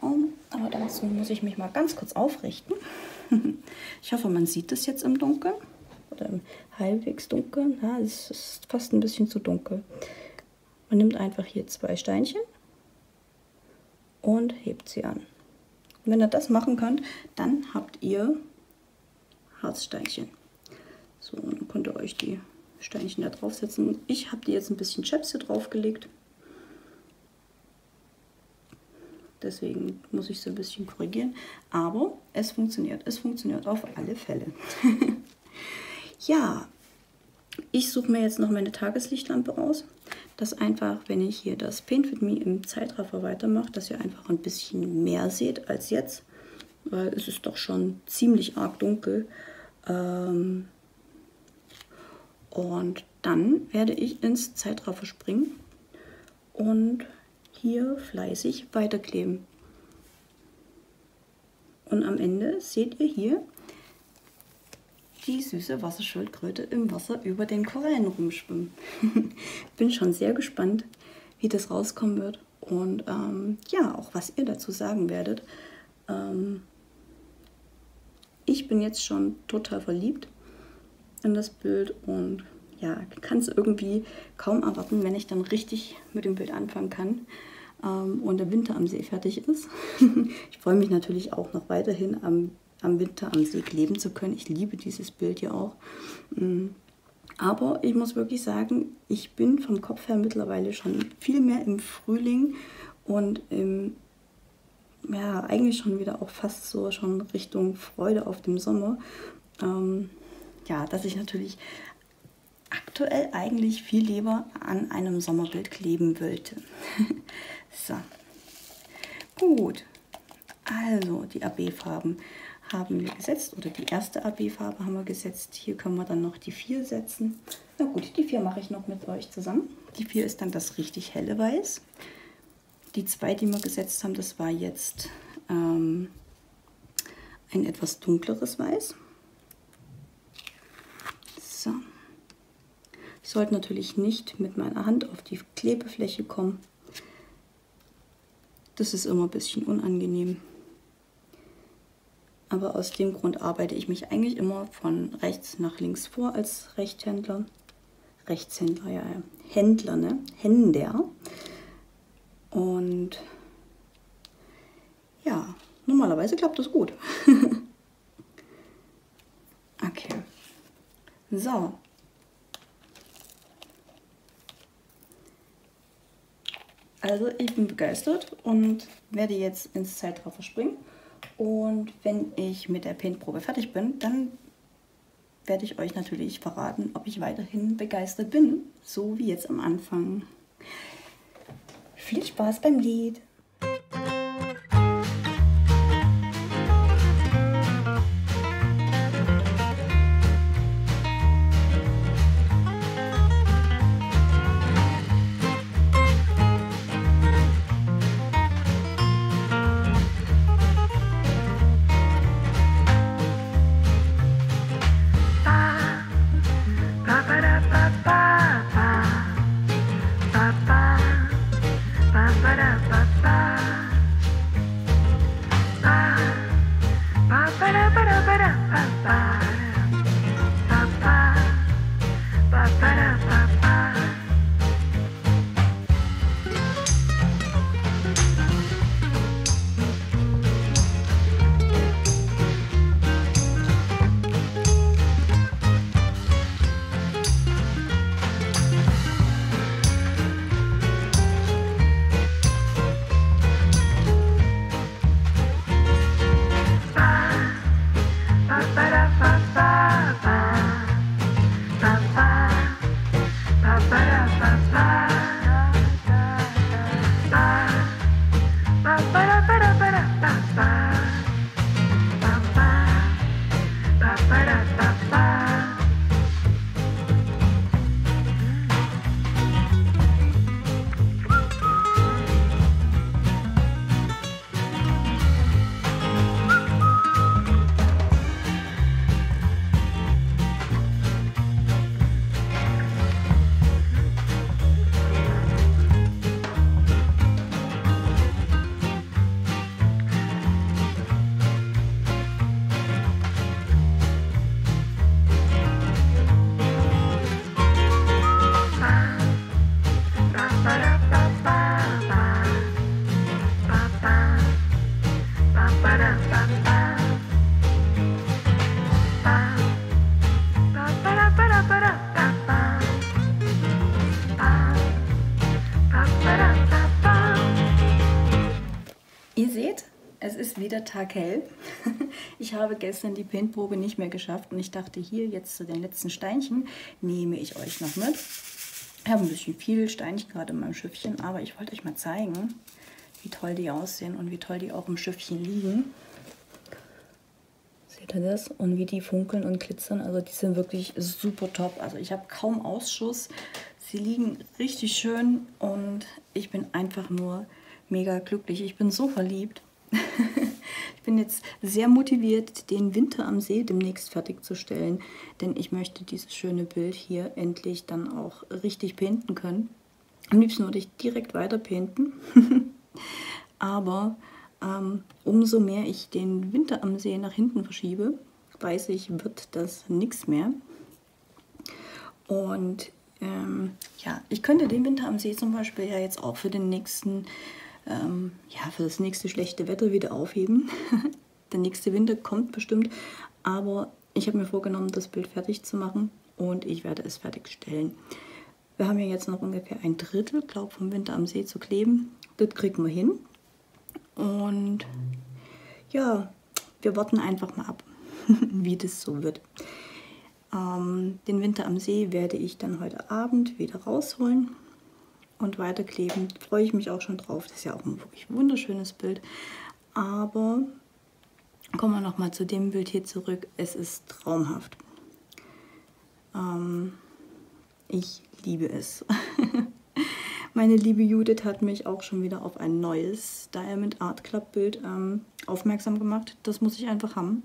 Um, aber dazu muss ich mich mal ganz kurz aufrichten. ich hoffe, man sieht das jetzt im Dunkeln oder im halbwegs Dunkeln. Ja, es ist fast ein bisschen zu dunkel. Man nimmt einfach hier zwei Steinchen und hebt sie an. Und wenn ihr das machen könnt, dann habt ihr Harzsteinchen. So, dann könnt ihr euch die Steinchen da draufsetzen. Ich habe die jetzt ein bisschen Chips hier draufgelegt. Deswegen muss ich so ein bisschen korrigieren. Aber es funktioniert. Es funktioniert auf alle Fälle. ja, ich suche mir jetzt noch meine Tageslichtlampe aus. Dass einfach, wenn ich hier das Paint With Me im Zeitraffer weitermache, dass ihr einfach ein bisschen mehr seht als jetzt. Weil es ist doch schon ziemlich arg dunkel. Ähm, und dann werde ich ins Zeitraffer springen und hier fleißig weiterkleben. Und am Ende seht ihr hier die süße Wasserschildkröte im Wasser über den Korallen rumschwimmen. Bin schon sehr gespannt, wie das rauskommen wird und ähm, ja, auch was ihr dazu sagen werdet. Ähm, ich bin jetzt schon total verliebt in das Bild und ja, kann es irgendwie kaum erwarten, wenn ich dann richtig mit dem Bild anfangen kann ähm, und der Winter am See fertig ist. ich freue mich natürlich auch noch weiterhin am, am Winter am See kleben zu können. Ich liebe dieses Bild ja auch. Mm. Aber ich muss wirklich sagen, ich bin vom Kopf her mittlerweile schon viel mehr im Frühling und im, ja, eigentlich schon wieder auch fast so schon Richtung Freude auf dem Sommer. Ähm, ja, dass ich natürlich aktuell eigentlich viel lieber an einem Sommerbild kleben wollte. so, gut. Also die AB-Farben haben wir gesetzt oder die erste AB-Farbe haben wir gesetzt. Hier können wir dann noch die 4 setzen. Na gut, die 4 mache ich noch mit euch zusammen. Die 4 ist dann das richtig helle Weiß. Die 2, die wir gesetzt haben, das war jetzt ähm, ein etwas dunkleres Weiß. So. Ich sollte natürlich nicht mit meiner Hand auf die Klebefläche kommen. Das ist immer ein bisschen unangenehm. Aber aus dem Grund arbeite ich mich eigentlich immer von rechts nach links vor als Rechtshändler. Rechtshändler, ja, ja. Händler, ne? Händler. Und ja, normalerweise klappt das gut. okay. So. Also ich bin begeistert und werde jetzt ins Zeitraffer springen. Und wenn ich mit der Paintprobe fertig bin, dann werde ich euch natürlich verraten, ob ich weiterhin begeistert bin, so wie jetzt am Anfang. Viel Spaß beim Lied! Wieder taghell. Ich habe gestern die Paintprobe nicht mehr geschafft und ich dachte, hier jetzt zu den letzten Steinchen nehme ich euch noch mit. Ich habe ein bisschen viel Steinchen gerade in meinem Schiffchen, aber ich wollte euch mal zeigen, wie toll die aussehen und wie toll die auch im Schiffchen liegen. Seht ihr das? Und wie die funkeln und glitzern. Also die sind wirklich super top. Also ich habe kaum Ausschuss. Sie liegen richtig schön und ich bin einfach nur mega glücklich. Ich bin so verliebt. ich bin jetzt sehr motiviert, den Winter am See demnächst fertigzustellen, denn ich möchte dieses schöne Bild hier endlich dann auch richtig painten können. Am liebsten würde ich direkt weiter painten, aber ähm, umso mehr ich den Winter am See nach hinten verschiebe, weiß ich, wird das nichts mehr. Und ähm, ja, ich könnte den Winter am See zum Beispiel ja jetzt auch für den nächsten ähm, ja, für das nächste schlechte Wetter wieder aufheben. Der nächste Winter kommt bestimmt, aber ich habe mir vorgenommen, das Bild fertig zu machen und ich werde es fertigstellen. Wir haben ja jetzt noch ungefähr ein Drittel, glaube vom Winter am See zu kleben. Das kriegen wir hin. Und ja, wir warten einfach mal ab, wie das so wird. Ähm, den Winter am See werde ich dann heute Abend wieder rausholen und weiterkleben. Freue ich mich auch schon drauf. Das ist ja auch ein wirklich wunderschönes Bild. Aber kommen wir nochmal zu dem Bild hier zurück. Es ist traumhaft. Ähm, ich liebe es. Meine liebe Judith hat mich auch schon wieder auf ein neues Diamond Art Club Bild ähm, aufmerksam gemacht. Das muss ich einfach haben.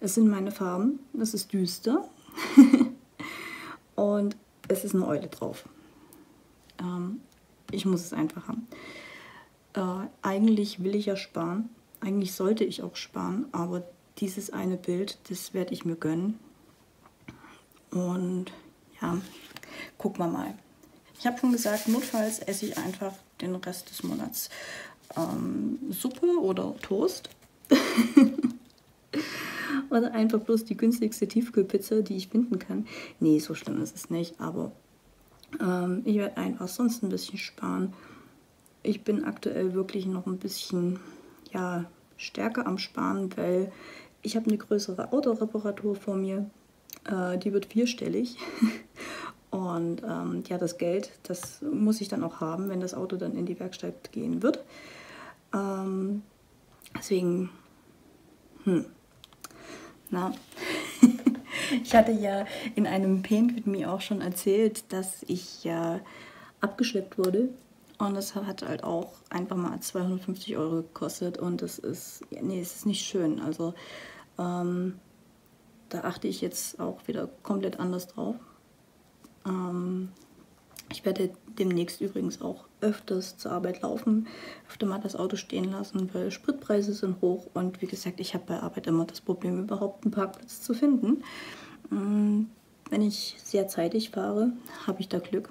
Es sind meine Farben. Es ist düster. Und es ist eine Eule drauf. Ähm, ich muss es einfach haben. Äh, eigentlich will ich ja sparen. Eigentlich sollte ich auch sparen. Aber dieses eine Bild, das werde ich mir gönnen. Und ja, gucken wir mal. Ich habe schon gesagt, notfalls esse ich einfach den Rest des Monats ähm, Suppe oder Toast. oder einfach bloß die günstigste Tiefkühlpizza, die ich finden kann. Nee, so schlimm ist es nicht, aber ähm, ich werde einfach sonst ein bisschen sparen. Ich bin aktuell wirklich noch ein bisschen ja, stärker am Sparen, weil ich habe eine größere Autoreparatur vor mir. Äh, die wird vierstellig. Und ähm, ja, das Geld, das muss ich dann auch haben, wenn das Auto dann in die Werkstatt gehen wird. Ähm, deswegen, hm, na, ich hatte ja in einem Paint with Me auch schon erzählt, dass ich ja abgeschleppt wurde. Und das hat halt auch einfach mal 250 Euro gekostet. Und das ist, nee, es ist nicht schön. Also ähm, da achte ich jetzt auch wieder komplett anders drauf. Ähm, ich werde demnächst übrigens auch öfters zur Arbeit laufen, öfter mal das Auto stehen lassen, weil Spritpreise sind hoch und wie gesagt, ich habe bei Arbeit immer das Problem, überhaupt einen Parkplatz zu finden. Ähm, wenn ich sehr zeitig fahre, habe ich da Glück.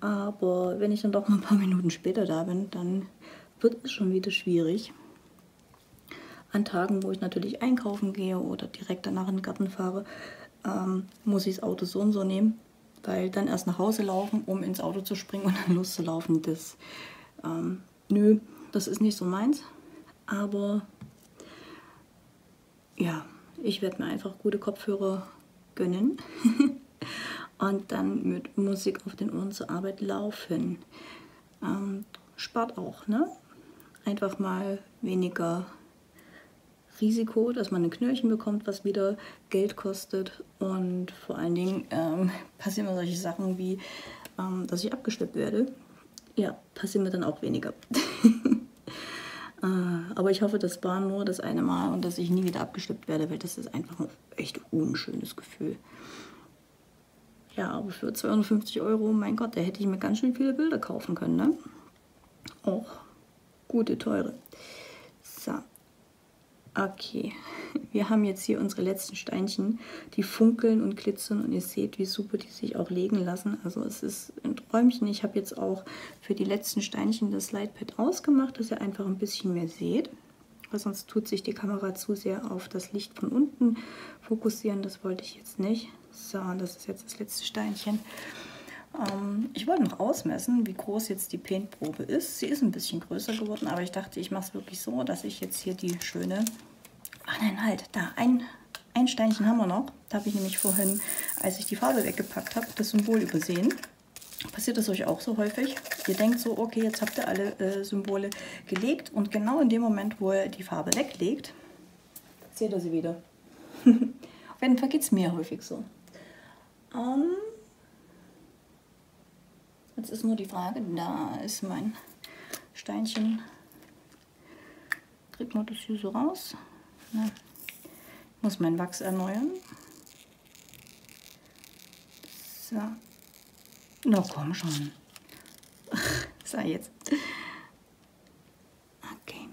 Aber wenn ich dann doch mal ein paar Minuten später da bin, dann wird es schon wieder schwierig. An Tagen, wo ich natürlich einkaufen gehe oder direkt danach in den Garten fahre, ähm, muss ich das Auto so und so nehmen, weil dann erst nach Hause laufen, um ins Auto zu springen und dann loszulaufen, das, ähm, nö, das ist nicht so meins. Aber ja, ich werde mir einfach gute Kopfhörer gönnen und dann mit Musik auf den Ohren zur Arbeit laufen. Ähm, spart auch, ne? Einfach mal weniger Risiko, dass man ein Knöllchen bekommt, was wieder Geld kostet. Und vor allen Dingen ähm, passieren mir solche Sachen wie, ähm, dass ich abgeschleppt werde. Ja, passieren mir dann auch weniger. äh, aber ich hoffe, das war nur das eine Mal und dass ich nie wieder abgeschleppt werde, weil das ist einfach ein echt unschönes Gefühl. Ja, aber für 250 Euro, mein Gott, da hätte ich mir ganz schön viele Bilder kaufen können, ne? Auch gute, teure. So, Okay, wir haben jetzt hier unsere letzten Steinchen, die funkeln und glitzern und ihr seht, wie super die sich auch legen lassen. Also es ist ein Träumchen. Ich habe jetzt auch für die letzten Steinchen das Lightpad ausgemacht, dass ihr einfach ein bisschen mehr seht. Weil sonst tut sich die Kamera zu sehr auf das Licht von unten fokussieren. Das wollte ich jetzt nicht. So, das ist jetzt das letzte Steinchen. Ähm, ich wollte noch ausmessen, wie groß jetzt die Paintprobe ist. Sie ist ein bisschen größer geworden, aber ich dachte, ich mache es wirklich so, dass ich jetzt hier die schöne Ach nein, halt, da, ein, ein Steinchen haben wir noch. Da habe ich nämlich vorhin, als ich die Farbe weggepackt habe, das Symbol übersehen. Passiert das euch auch so häufig? Ihr denkt so, okay, jetzt habt ihr alle äh, Symbole gelegt und genau in dem Moment, wo ihr die Farbe weglegt, seht ihr sie wieder. Auf jeden Fall geht es mir häufig so. Um, ähm, jetzt ist nur die Frage, da ist mein Steinchen. Kriegt man das hier so raus? Ich muss mein Wachs erneuern. So. Na komm schon. so, jetzt. Okay.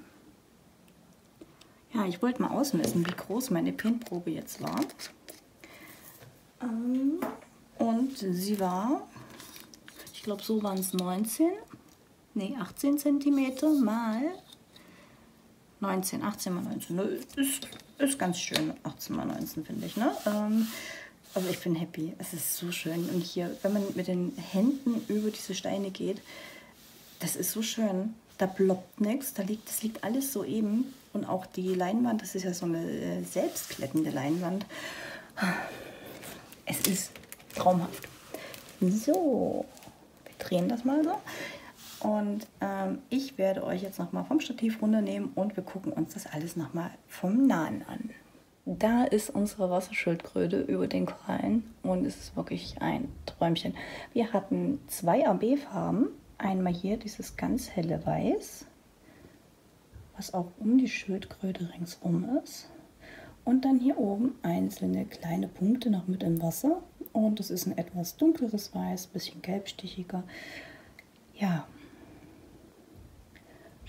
Ja, ich wollte mal ausmessen, wie groß meine Pinprobe jetzt war. Ähm, und sie war, ich glaube, so waren es 19, nee, 18 cm mal 19, 18 mal 19. Ist, ist ganz schön, 18 mal 19, finde ich. Ne? Ähm, also ich bin happy. Es ist so schön. Und hier, wenn man mit den Händen über diese Steine geht, das ist so schön. Da ploppt nichts, da liegt, das liegt alles so eben. Und auch die Leinwand, das ist ja so eine äh, selbstklettende Leinwand. Es ist traumhaft. So, wir drehen das mal so. Und ähm, ich werde euch jetzt nochmal vom Stativ runternehmen und wir gucken uns das alles nochmal vom Nahen an. Da ist unsere Wasserschildkröte über den Korallen und es ist wirklich ein Träumchen. Wir hatten zwei AB-Farben einmal hier dieses ganz helle Weiß, was auch um die Schildkröte ringsum ist. Und dann hier oben einzelne kleine Punkte noch mit im Wasser. Und es ist ein etwas dunkleres Weiß, bisschen gelbstichiger. Ja.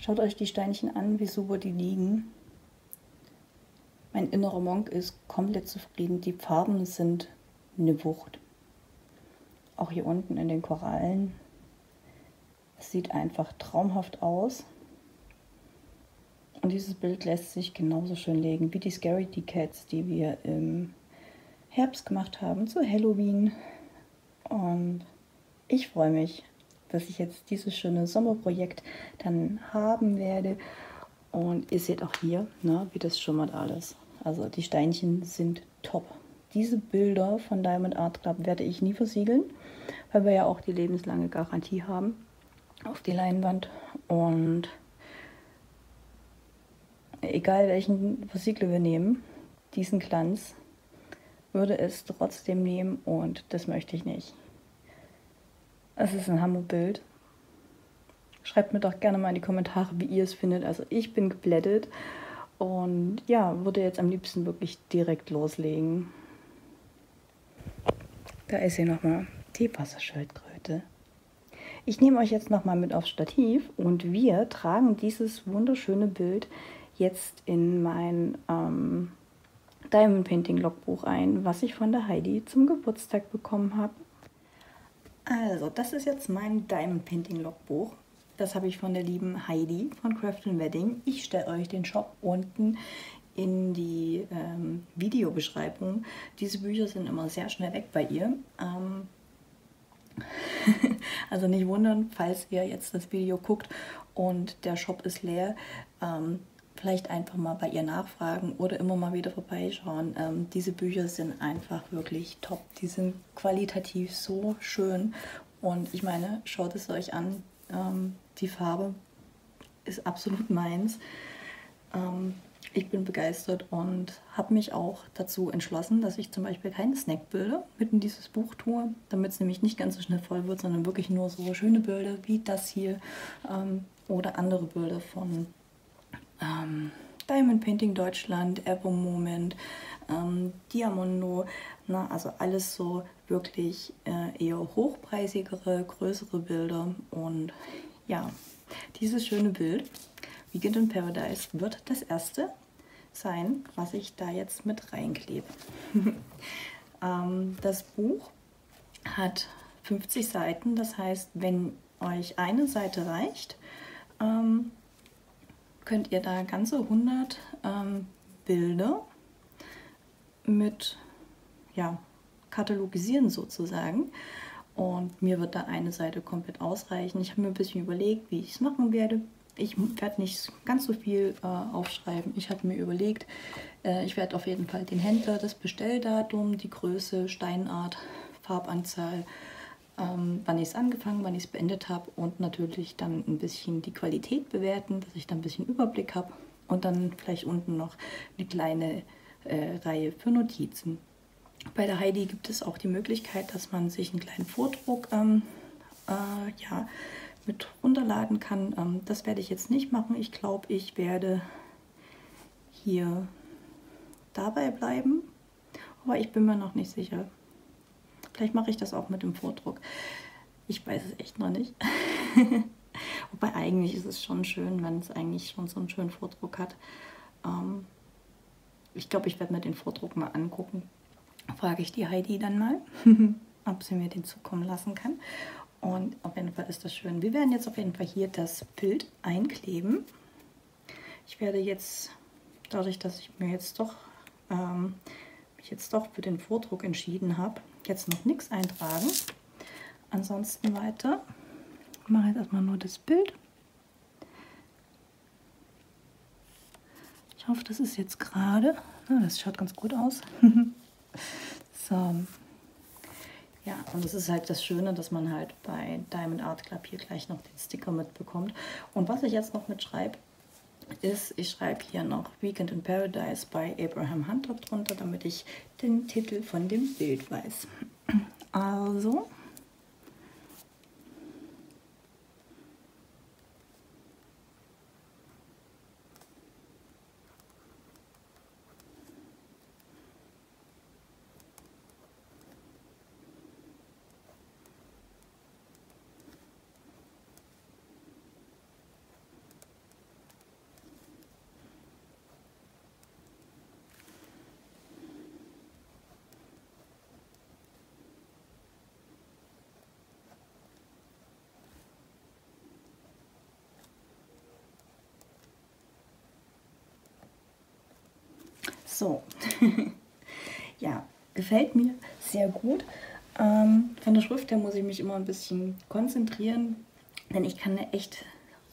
Schaut euch die Steinchen an, wie super die liegen. Mein innerer Monk ist komplett zufrieden. Die Farben sind eine Wucht. Auch hier unten in den Korallen. Es sieht einfach traumhaft aus. Und dieses Bild lässt sich genauso schön legen wie die Scary Cats, die wir im Herbst gemacht haben zu Halloween. Und ich freue mich, dass ich jetzt dieses schöne Sommerprojekt dann haben werde. Und ihr seht auch hier, ne, wie das schimmert alles. Also die Steinchen sind top. Diese Bilder von Diamond Art Club werde ich nie versiegeln, weil wir ja auch die lebenslange Garantie haben auf die Leinwand. Und egal welchen Versiegler wir nehmen, diesen Glanz würde es trotzdem nehmen und das möchte ich nicht. Es ist ein Hammerbild. Schreibt mir doch gerne mal in die Kommentare, wie ihr es findet. Also ich bin geblättet und ja, würde jetzt am liebsten wirklich direkt loslegen. Da ist hier nochmal die Wasserschildkröte. Ich nehme euch jetzt nochmal mit aufs Stativ und wir tragen dieses wunderschöne Bild jetzt in mein ähm, Diamond Painting Logbuch ein, was ich von der Heidi zum Geburtstag bekommen habe. Also, das ist jetzt mein Diamond Painting Logbuch. Das habe ich von der lieben Heidi von Craft Wedding. Ich stelle euch den Shop unten in die ähm, Videobeschreibung. Diese Bücher sind immer sehr schnell weg bei ihr. Ähm, also nicht wundern, falls ihr jetzt das Video guckt und der Shop ist leer. Ähm, vielleicht einfach mal bei ihr nachfragen oder immer mal wieder vorbeischauen. Ähm, diese Bücher sind einfach wirklich top. Die sind qualitativ so schön. Und ich meine, schaut es euch an. Ähm, die Farbe ist absolut meins. Ähm, ich bin begeistert und habe mich auch dazu entschlossen, dass ich zum Beispiel keine Snackbilder mit in dieses Buch tue, damit es nämlich nicht ganz so schnell voll wird, sondern wirklich nur so schöne Bilder wie das hier ähm, oder andere Bilder von ähm, Diamond Painting Deutschland, Evo Moment, ähm, Diamondo, na, also alles so wirklich äh, eher hochpreisigere, größere Bilder und ja, dieses schöne Bild Weekend in Paradise wird das erste sein, was ich da jetzt mit reinklebe. ähm, das Buch hat 50 Seiten, das heißt, wenn euch eine Seite reicht, ähm, könnt ihr da ganze 100 ähm, Bilder mit ja, katalogisieren sozusagen. Und mir wird da eine Seite komplett ausreichen. Ich habe mir ein bisschen überlegt, wie ich es machen werde. Ich werde nicht ganz so viel äh, aufschreiben. Ich habe mir überlegt, äh, ich werde auf jeden Fall den Händler, das Bestelldatum, die Größe, Steinart, Farbanzahl, ähm, wann ich es angefangen, wann ich es beendet habe und natürlich dann ein bisschen die Qualität bewerten, dass ich dann ein bisschen Überblick habe und dann vielleicht unten noch eine kleine äh, Reihe für Notizen. Bei der Heidi gibt es auch die Möglichkeit, dass man sich einen kleinen Vordruck ähm, äh, ja, mit runterladen kann. Ähm, das werde ich jetzt nicht machen. Ich glaube, ich werde hier dabei bleiben, aber ich bin mir noch nicht sicher. Vielleicht mache ich das auch mit dem Vordruck. Ich weiß es echt noch nicht. Wobei eigentlich ist es schon schön, wenn es eigentlich schon so einen schönen Vordruck hat. Ähm, ich glaube, ich werde mir den Vordruck mal angucken. Frage ich die Heidi dann mal, ob sie mir den zukommen lassen kann. Und auf jeden Fall ist das schön. Wir werden jetzt auf jeden Fall hier das Bild einkleben. Ich werde jetzt, dadurch, dass ich mir jetzt doch ähm, mich jetzt doch für den Vordruck entschieden habe, jetzt noch nichts eintragen. Ansonsten weiter. Ich mache jetzt erstmal nur das Bild. Ich hoffe, das ist jetzt gerade. das schaut ganz gut aus. so. Ja, und das ist halt das Schöne, dass man halt bei Diamond Art Club hier gleich noch den Sticker mitbekommt. Und was ich jetzt noch mitschreibe, ist, ich schreibe hier noch Weekend in Paradise bei Abraham Hunter drunter, damit ich den Titel von dem Bild weiß. Also, So, ja, gefällt mir sehr gut. Ähm, von der Schrift her muss ich mich immer ein bisschen konzentrieren, denn ich kann eine echt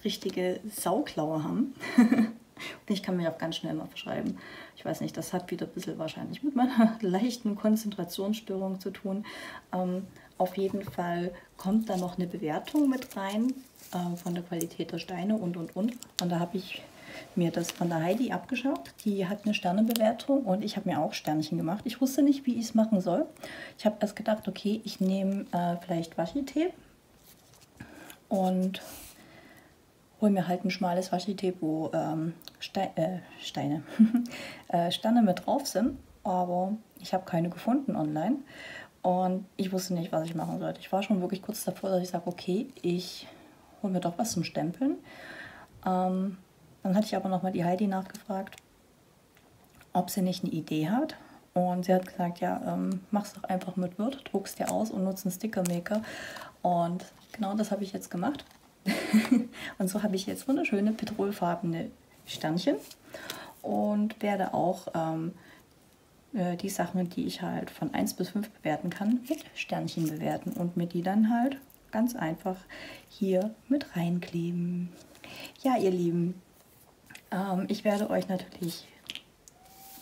richtige Sauklaue haben. Und ich kann mich auch ganz schnell mal verschreiben. Ich weiß nicht, das hat wieder ein bisschen wahrscheinlich mit meiner leichten Konzentrationsstörung zu tun. Ähm, auf jeden Fall kommt da noch eine Bewertung mit rein äh, von der Qualität der Steine und und und. Und da habe ich mir das von der Heidi abgeschaut. Die hat eine Sternebewertung und ich habe mir auch Sternchen gemacht. Ich wusste nicht, wie ich es machen soll. Ich habe erst gedacht, okay, ich nehme äh, vielleicht Washi-Tape und hole mir halt ein schmales Washi-Tape, wo ähm, Ste äh, Steine, äh, Sterne mit drauf sind. Aber ich habe keine gefunden online. Und ich wusste nicht, was ich machen sollte. Ich war schon wirklich kurz davor, dass ich sage, okay, ich hole mir doch was zum Stempeln. Ähm, dann hatte ich aber nochmal die Heidi nachgefragt, ob sie nicht eine Idee hat. Und sie hat gesagt, ja, ähm, mach's doch einfach mit Word, druckst dir aus und nutzt einen Sticker-Maker. Und genau das habe ich jetzt gemacht. und so habe ich jetzt wunderschöne petrolfarbene Sternchen und werde auch ähm, äh, die Sachen, die ich halt von 1 bis 5 bewerten kann, mit Sternchen bewerten und mir die dann halt ganz einfach hier mit reinkleben. Ja, ihr Lieben, ähm, ich werde euch natürlich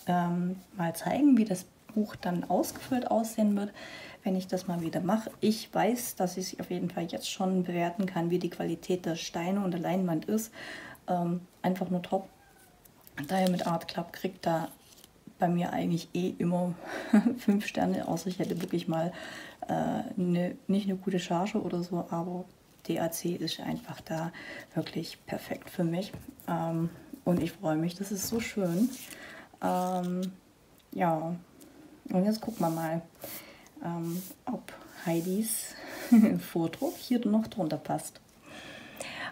ähm, mal zeigen, wie das Buch dann ausgefüllt aussehen wird, wenn ich das mal wieder mache. Ich weiß, dass ich auf jeden Fall jetzt schon bewerten kann, wie die Qualität der Steine und der Leinwand ist. Ähm, einfach nur top. Da ihr mit Art Club kriegt da bei mir eigentlich eh immer fünf Sterne, außer ich hätte wirklich mal äh, ne, nicht eine gute Charge oder so, aber DAC ist einfach da wirklich perfekt für mich. Ähm, und ich freue mich, das ist so schön. Ähm, ja, und jetzt gucken wir mal, ähm, ob Heidis Vordruck hier noch drunter passt.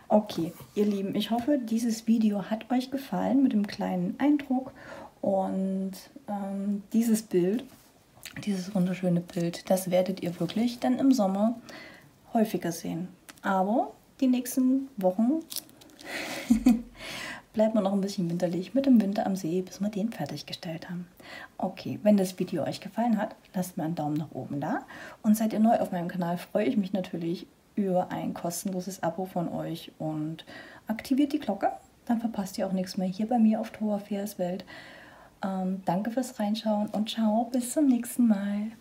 Okay, ihr Lieben, ich hoffe, dieses Video hat euch gefallen mit dem kleinen Eindruck. Und ähm, dieses Bild, dieses wunderschöne Bild, das werdet ihr wirklich dann im Sommer häufiger sehen. Aber die nächsten Wochen bleibt man noch ein bisschen winterlich mit dem Winter am See, bis wir den fertiggestellt haben. Okay, wenn das Video euch gefallen hat, lasst mir einen Daumen nach oben da. Und seid ihr neu auf meinem Kanal, freue ich mich natürlich über ein kostenloses Abo von euch und aktiviert die Glocke. Dann verpasst ihr auch nichts mehr hier bei mir auf Toa Welt. Ähm, danke fürs Reinschauen und ciao, bis zum nächsten Mal.